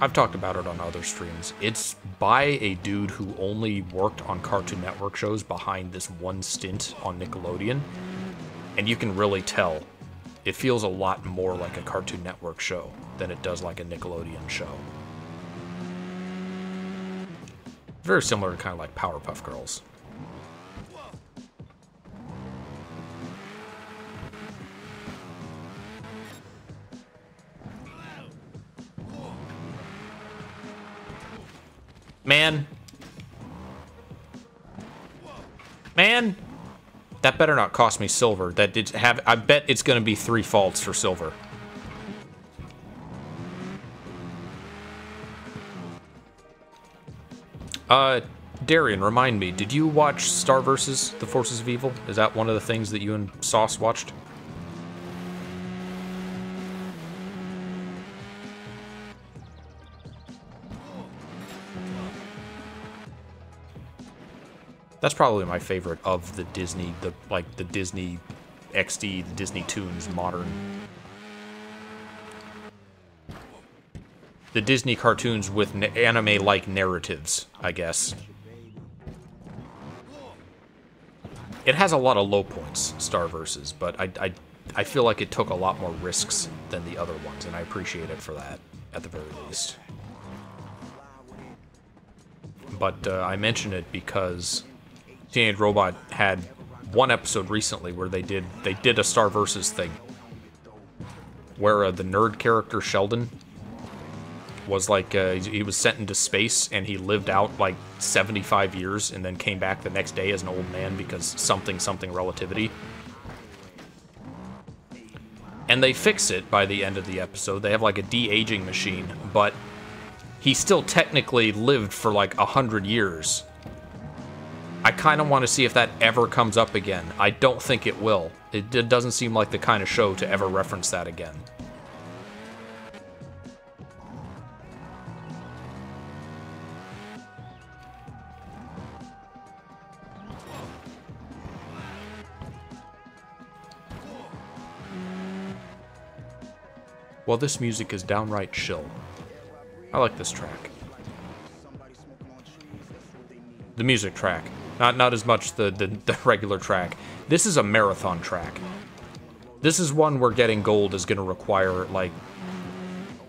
I've talked about it on other streams. It's by a dude who only worked on Cartoon Network shows behind this one stint on Nickelodeon. And you can really tell it feels a lot more like a Cartoon Network show than it does like a Nickelodeon show. Very similar to kind of like Powerpuff Girls. Better not cost me silver. That did have. I bet it's going to be three faults for silver. Uh, Darian, remind me, did you watch Star vs. The Forces of Evil? Is that one of the things that you and Sauce watched? That's probably my favorite of the Disney, the like the Disney XD, the Disney Toons modern. The Disney cartoons with anime-like narratives, I guess. It has a lot of low points, Star Versus, but I, I, I feel like it took a lot more risks than the other ones, and I appreciate it for that, at the very least. But uh, I mention it because Teenage Robot had one episode recently where they did they did a Star Versus thing, where uh, the nerd character Sheldon was like uh, he was sent into space and he lived out like 75 years and then came back the next day as an old man because something something relativity. And they fix it by the end of the episode. They have like a de-aging machine, but he still technically lived for like a hundred years I kind of want to see if that ever comes up again. I don't think it will. It, it doesn't seem like the kind of show to ever reference that again. Well, this music is downright chill. I like this track. The music track. Not not as much the, the, the regular track. This is a marathon track. This is one where getting gold is going to require, like,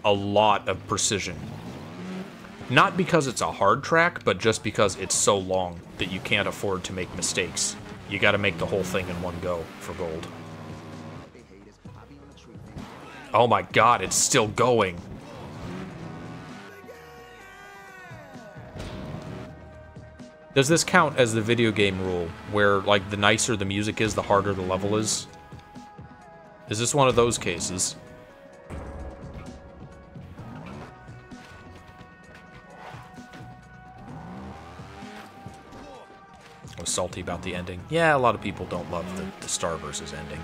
a lot of precision. Not because it's a hard track, but just because it's so long that you can't afford to make mistakes. You gotta make the whole thing in one go for gold. Oh my god, it's still going. Does this count as the video game rule, where, like, the nicer the music is, the harder the level is? Is this one of those cases? I was salty about the ending. Yeah, a lot of people don't love the, the Star versus ending.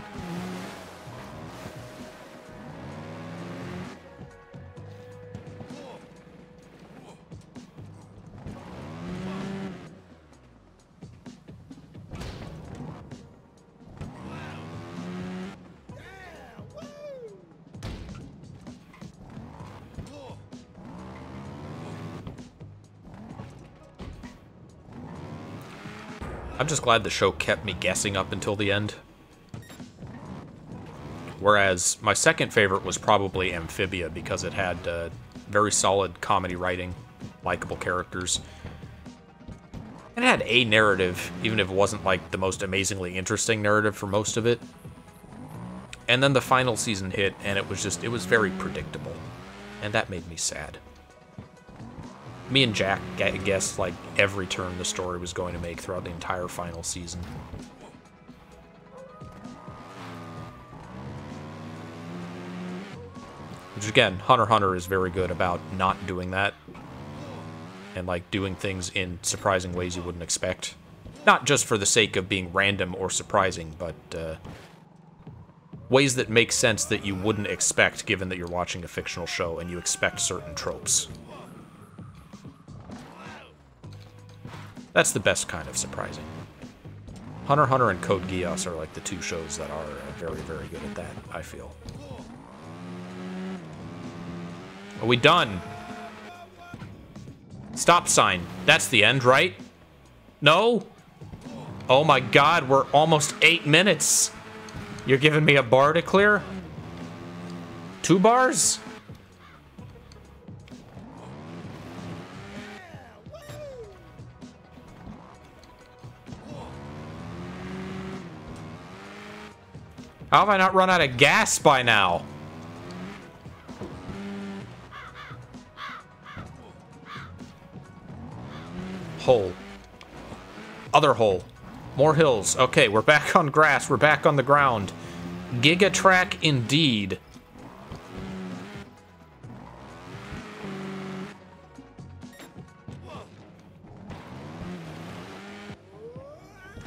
I'm just glad the show kept me guessing up until the end. Whereas my second favorite was probably Amphibia because it had uh, very solid comedy writing, likable characters. And it had a narrative, even if it wasn't like the most amazingly interesting narrative for most of it. And then the final season hit, and it was just, it was very predictable. And that made me sad me and Jack guessed like every turn the story was going to make throughout the entire final season. Which again, Hunter Hunter is very good about not doing that. And like doing things in surprising ways you wouldn't expect. Not just for the sake of being random or surprising, but uh, ways that make sense that you wouldn't expect given that you're watching a fictional show and you expect certain tropes. That's the best kind of surprising. Hunter Hunter and Code Geass are like the two shows that are uh, very, very good at that, I feel. Are we done? Stop sign. That's the end, right? No? Oh my god, we're almost eight minutes. You're giving me a bar to clear? Two bars? How have I not run out of gas by now? Hole. Other hole. More hills. Okay, we're back on grass. We're back on the ground. Giga track indeed.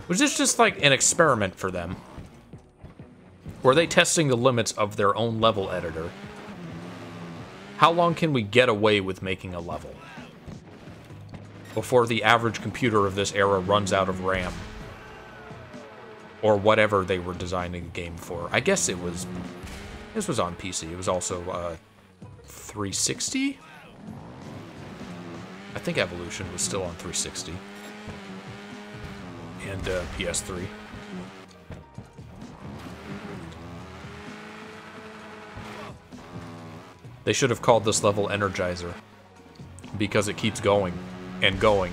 Was this just like an experiment for them? Were they testing the limits of their own level editor? How long can we get away with making a level? Before the average computer of this era runs out of RAM. Or whatever they were designing the game for. I guess it was... This was on PC. It was also uh, 360? I think Evolution was still on 360 and uh, PS3. They should have called this level Energizer. Because it keeps going, and going,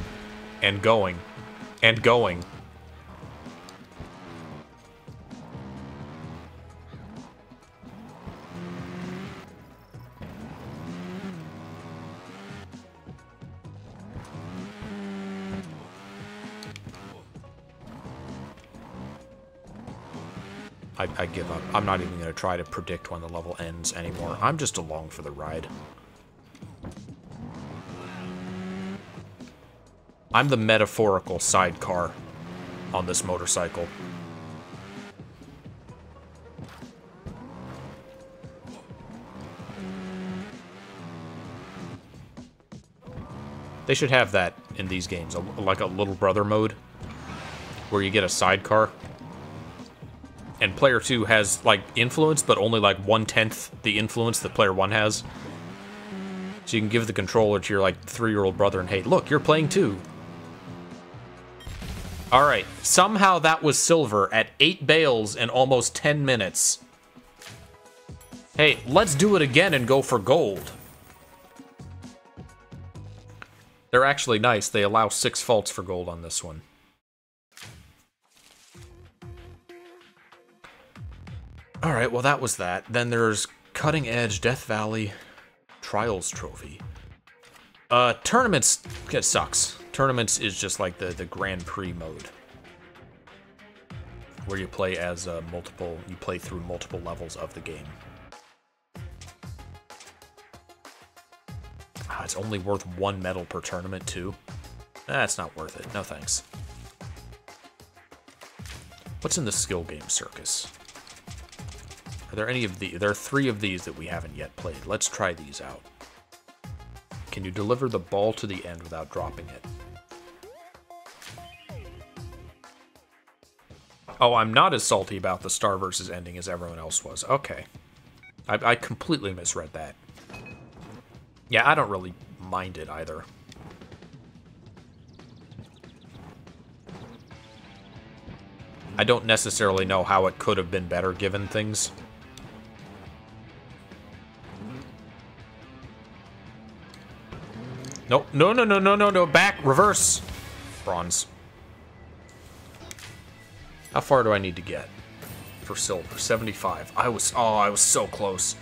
and going, and going. I, I give up. I'm not even going to try to predict when the level ends anymore. I'm just along for the ride. I'm the metaphorical sidecar on this motorcycle. They should have that in these games, like a little brother mode, where you get a sidecar and player two has like influence, but only like one tenth the influence that player one has. So you can give the controller to your like three year old brother and hey, look, you're playing too. Alright, somehow that was silver at eight bails in almost 10 minutes. Hey, let's do it again and go for gold. They're actually nice. They allow six faults for gold on this one. Alright, well that was that. Then there's Cutting Edge, Death Valley, Trials Trophy. Uh, tournaments, it sucks. Tournaments is just like the, the Grand Prix mode. Where you play as uh, multiple, you play through multiple levels of the game. Ah, it's only worth one medal per tournament too. That's not worth it, no thanks. What's in the skill game circus? Are there any of the? There are three of these that we haven't yet played. Let's try these out. Can you deliver the ball to the end without dropping it? Oh, I'm not as salty about the Star versus ending as everyone else was. Okay. I, I completely misread that. Yeah, I don't really mind it either. I don't necessarily know how it could have been better given things. Nope. No, no, no, no, no, no. Back. Reverse. Bronze. How far do I need to get for silver? 75. I was... Oh, I was so close.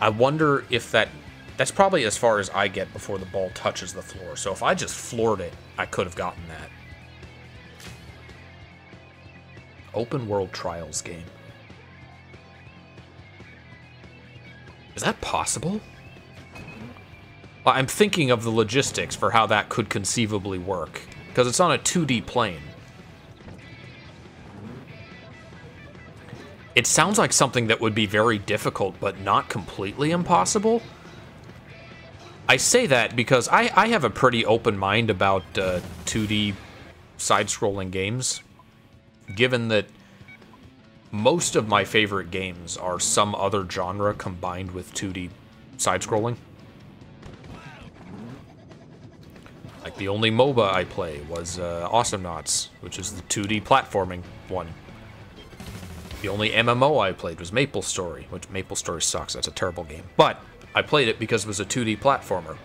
I wonder if that... That's probably as far as I get before the ball touches the floor. So if I just floored it, I could have gotten that. Open World Trials game. Is that possible? I'm thinking of the logistics for how that could conceivably work, because it's on a 2D plane. It sounds like something that would be very difficult, but not completely impossible. I say that because I, I have a pretty open mind about uh, 2D side-scrolling games, given that most of my favorite games are some other genre combined with 2D side-scrolling. Like the only MOBA I play was uh, Awesomenauts, which is the 2D platforming one. The only MMO I played was Maple Story, which Maple Story sucks. That's a terrible game. But I played it because it was a 2D platformer.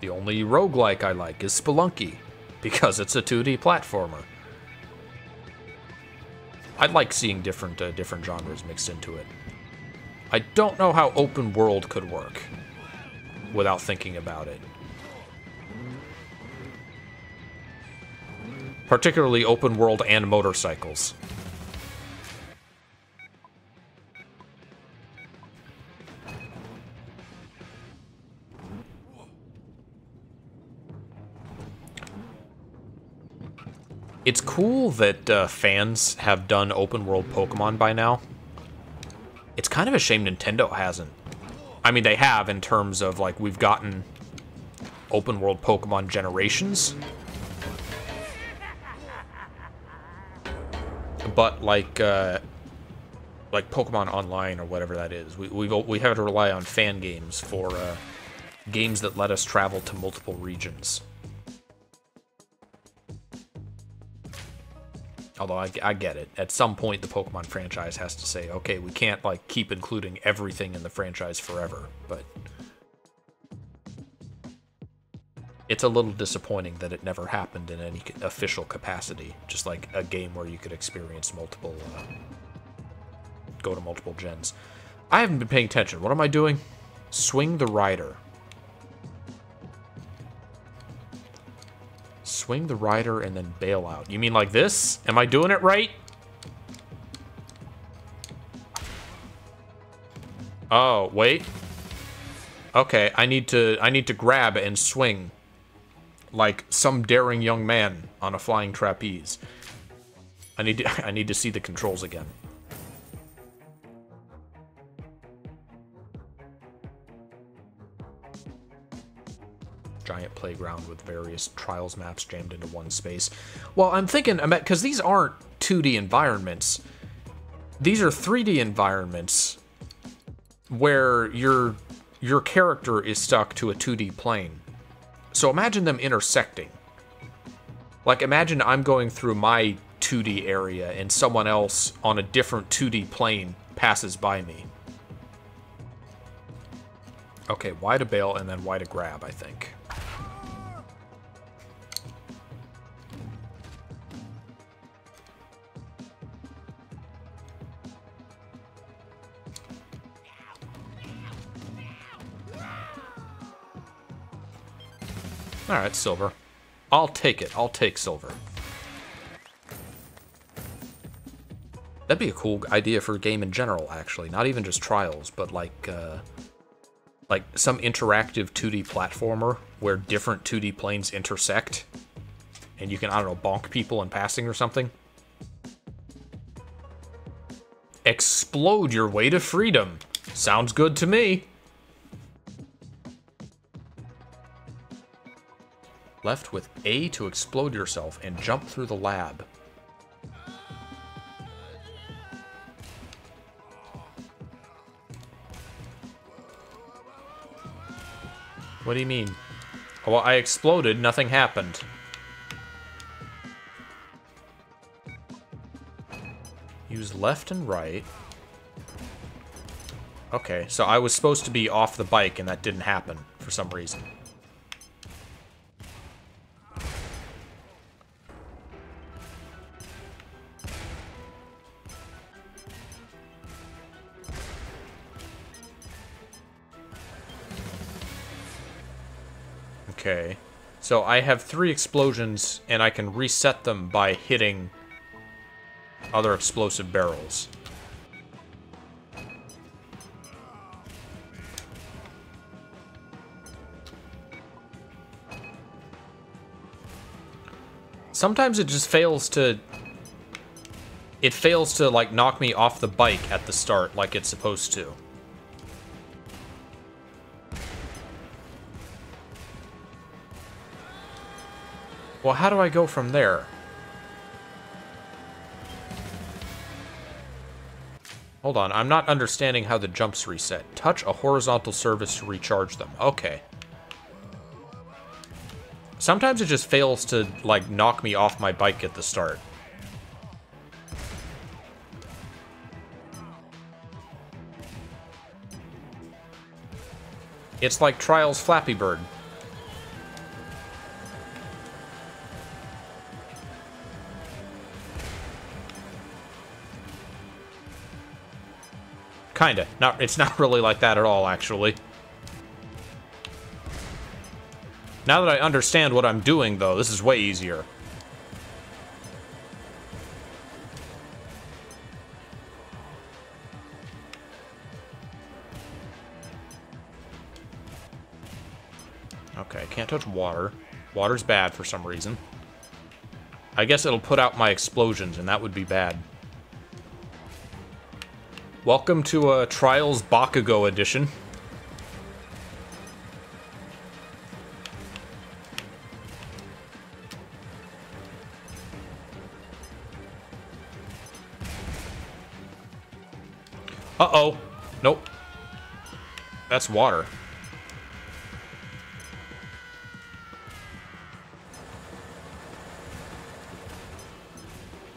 The only roguelike I like is Spelunky, because it's a 2D platformer. I like seeing different uh, different genres mixed into it. I don't know how open world could work. without thinking about it. Particularly open world and motorcycles. It's cool that uh, fans have done open world Pokemon by now. It's kind of a shame Nintendo hasn't. I mean, they have in terms of, like, we've gotten open world Pokemon generations. But, like, uh, like Pokemon Online or whatever that is, we, we we have to rely on fan games for uh, games that let us travel to multiple regions. I, I get it. At some point, the Pokemon franchise has to say, okay, we can't like keep including everything in the franchise forever. But it's a little disappointing that it never happened in any official capacity. Just like a game where you could experience multiple, uh, go to multiple gens. I haven't been paying attention. What am I doing? Swing the rider. Swing the rider and then bail out. You mean like this? Am I doing it right? Oh, wait. Okay, I need to I need to grab and swing like some daring young man on a flying trapeze. I need to I need to see the controls again. Giant playground with various trials maps jammed into one space. Well, I'm thinking, because these aren't 2D environments, these are 3D environments where your your character is stuck to a 2D plane. So imagine them intersecting. Like imagine I'm going through my 2D area and someone else on a different 2D plane passes by me. Okay, Y to bail and then Y to grab, I think. Alright, silver. I'll take it. I'll take silver. That'd be a cool idea for a game in general, actually. Not even just trials, but like, uh, like some interactive 2D platformer where different 2D planes intersect. And you can, I don't know, bonk people in passing or something. Explode your way to freedom. Sounds good to me. Left with A to explode yourself and jump through the lab. What do you mean? Well, I exploded, nothing happened. Use left and right. Okay, so I was supposed to be off the bike and that didn't happen for some reason. Okay. So I have three explosions, and I can reset them by hitting other explosive barrels. Sometimes it just fails to... It fails to, like, knock me off the bike at the start like it's supposed to. Well, how do I go from there? Hold on, I'm not understanding how the jumps reset. Touch a horizontal surface to recharge them. Okay. Sometimes it just fails to, like, knock me off my bike at the start. It's like Trials Flappy Bird. Kinda. Not, it's not really like that at all, actually. Now that I understand what I'm doing, though, this is way easier. Okay, can't touch water. Water's bad for some reason. I guess it'll put out my explosions, and that would be bad. Welcome to uh, Trials Bakugo edition. Uh-oh. Nope. That's water.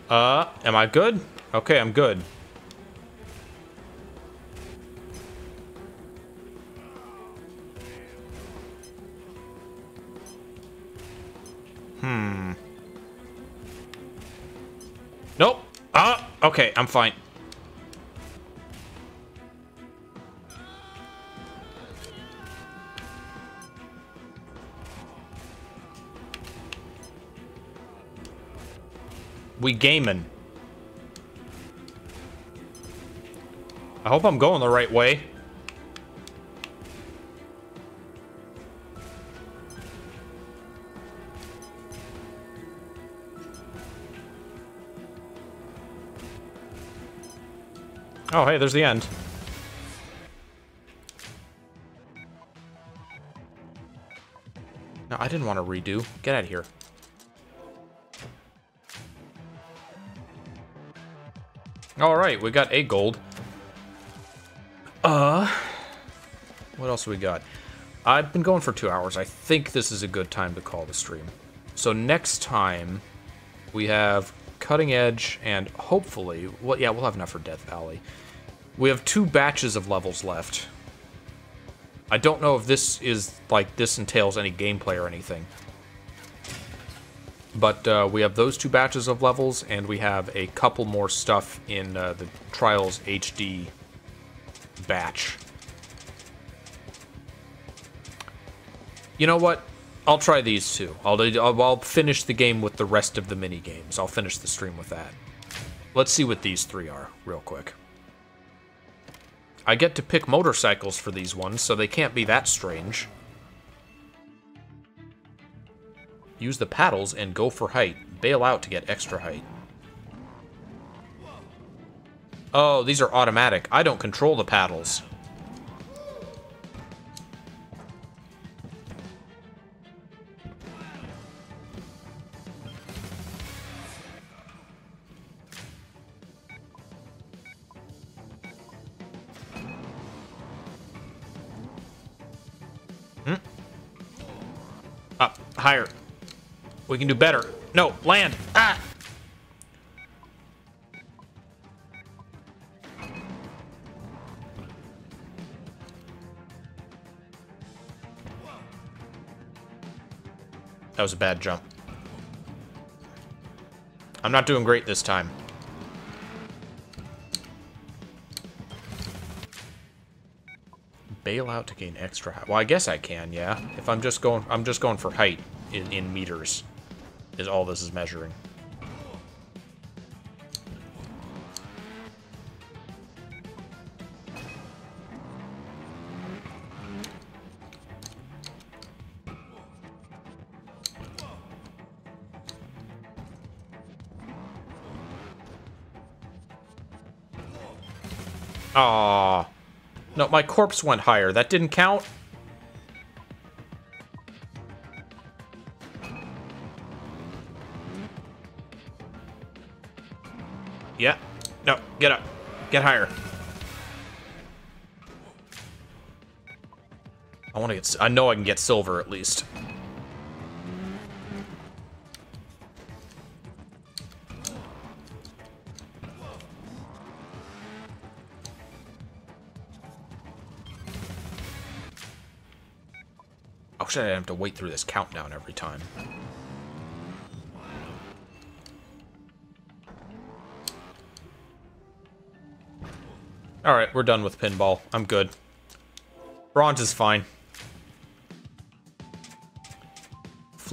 Uh, am I good? Okay, I'm good. I'm fine. We gaming. I hope I'm going the right way. Oh, hey, there's the end. No, I didn't want to redo. Get out of here. Alright, we got a gold. Uh, what else we got? I've been going for two hours. I think this is a good time to call the stream. So next time, we have Cutting Edge and hopefully, well, yeah, we'll have enough for Death Valley. We have two batches of levels left. I don't know if this is, like, this entails any gameplay or anything. But uh, we have those two batches of levels, and we have a couple more stuff in uh, the Trials HD batch. You know what? I'll try these two. I'll, I'll finish the game with the rest of the mini games. I'll finish the stream with that. Let's see what these three are, real quick. I get to pick motorcycles for these ones, so they can't be that strange. Use the paddles and go for height. Bail out to get extra height. Oh, these are automatic. I don't control the paddles. Can do better. No, land. Ah! That was a bad jump. I'm not doing great this time. Bail out to gain extra height. Well, I guess I can, yeah. If I'm just going I'm just going for height in, in meters is all this is measuring. Ah, No, my corpse went higher. That didn't count? Get higher. I want to get... I know I can get silver, at least. I wish I didn't have to wait through this countdown every time. Alright, we're done with pinball. I'm good. Bronze is fine.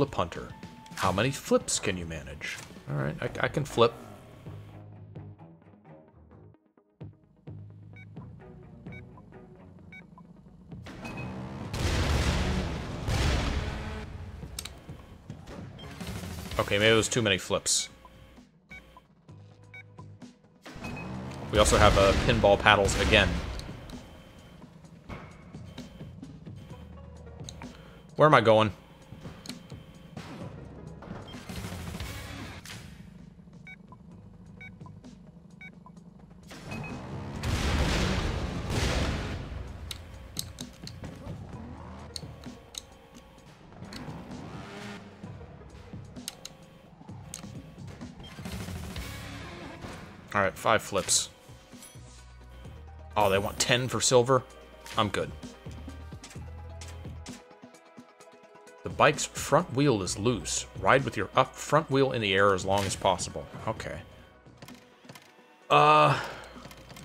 flip hunter. How many flips can you manage? All right, I, I can flip. Okay, maybe it was too many flips. We also have uh, pinball paddles again. Where am I going? Alright, five flips. Oh, they want 10 for silver? I'm good. The bike's front wheel is loose. Ride with your up front wheel in the air as long as possible. Okay. Uh,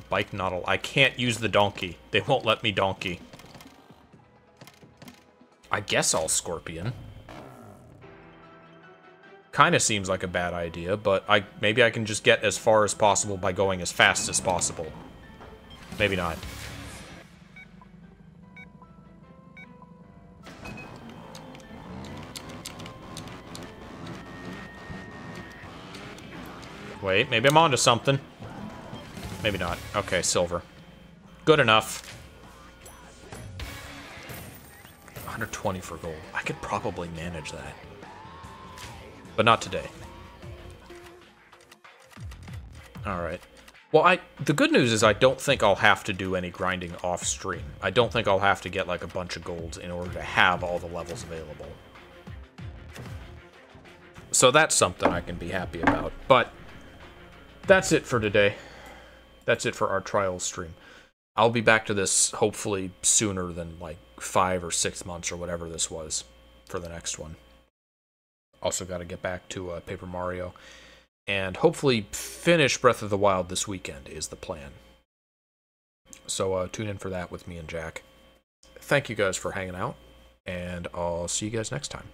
bike not I can't use the donkey. They won't let me donkey. I guess I'll scorpion. Kind of seems like a bad idea, but I maybe I can just get as far as possible by going as fast as possible. Maybe not. Wait, maybe I'm onto something. Maybe not. Okay, silver. Good enough. 120 for gold. I could probably manage that. But not today. Alright. Well, I the good news is I don't think I'll have to do any grinding off stream. I don't think I'll have to get like a bunch of golds in order to have all the levels available. So that's something I can be happy about. But that's it for today. That's it for our trial stream. I'll be back to this hopefully sooner than like five or six months or whatever this was for the next one. Also got to get back to uh, Paper Mario. And hopefully finish Breath of the Wild this weekend is the plan. So uh, tune in for that with me and Jack. Thank you guys for hanging out, and I'll see you guys next time.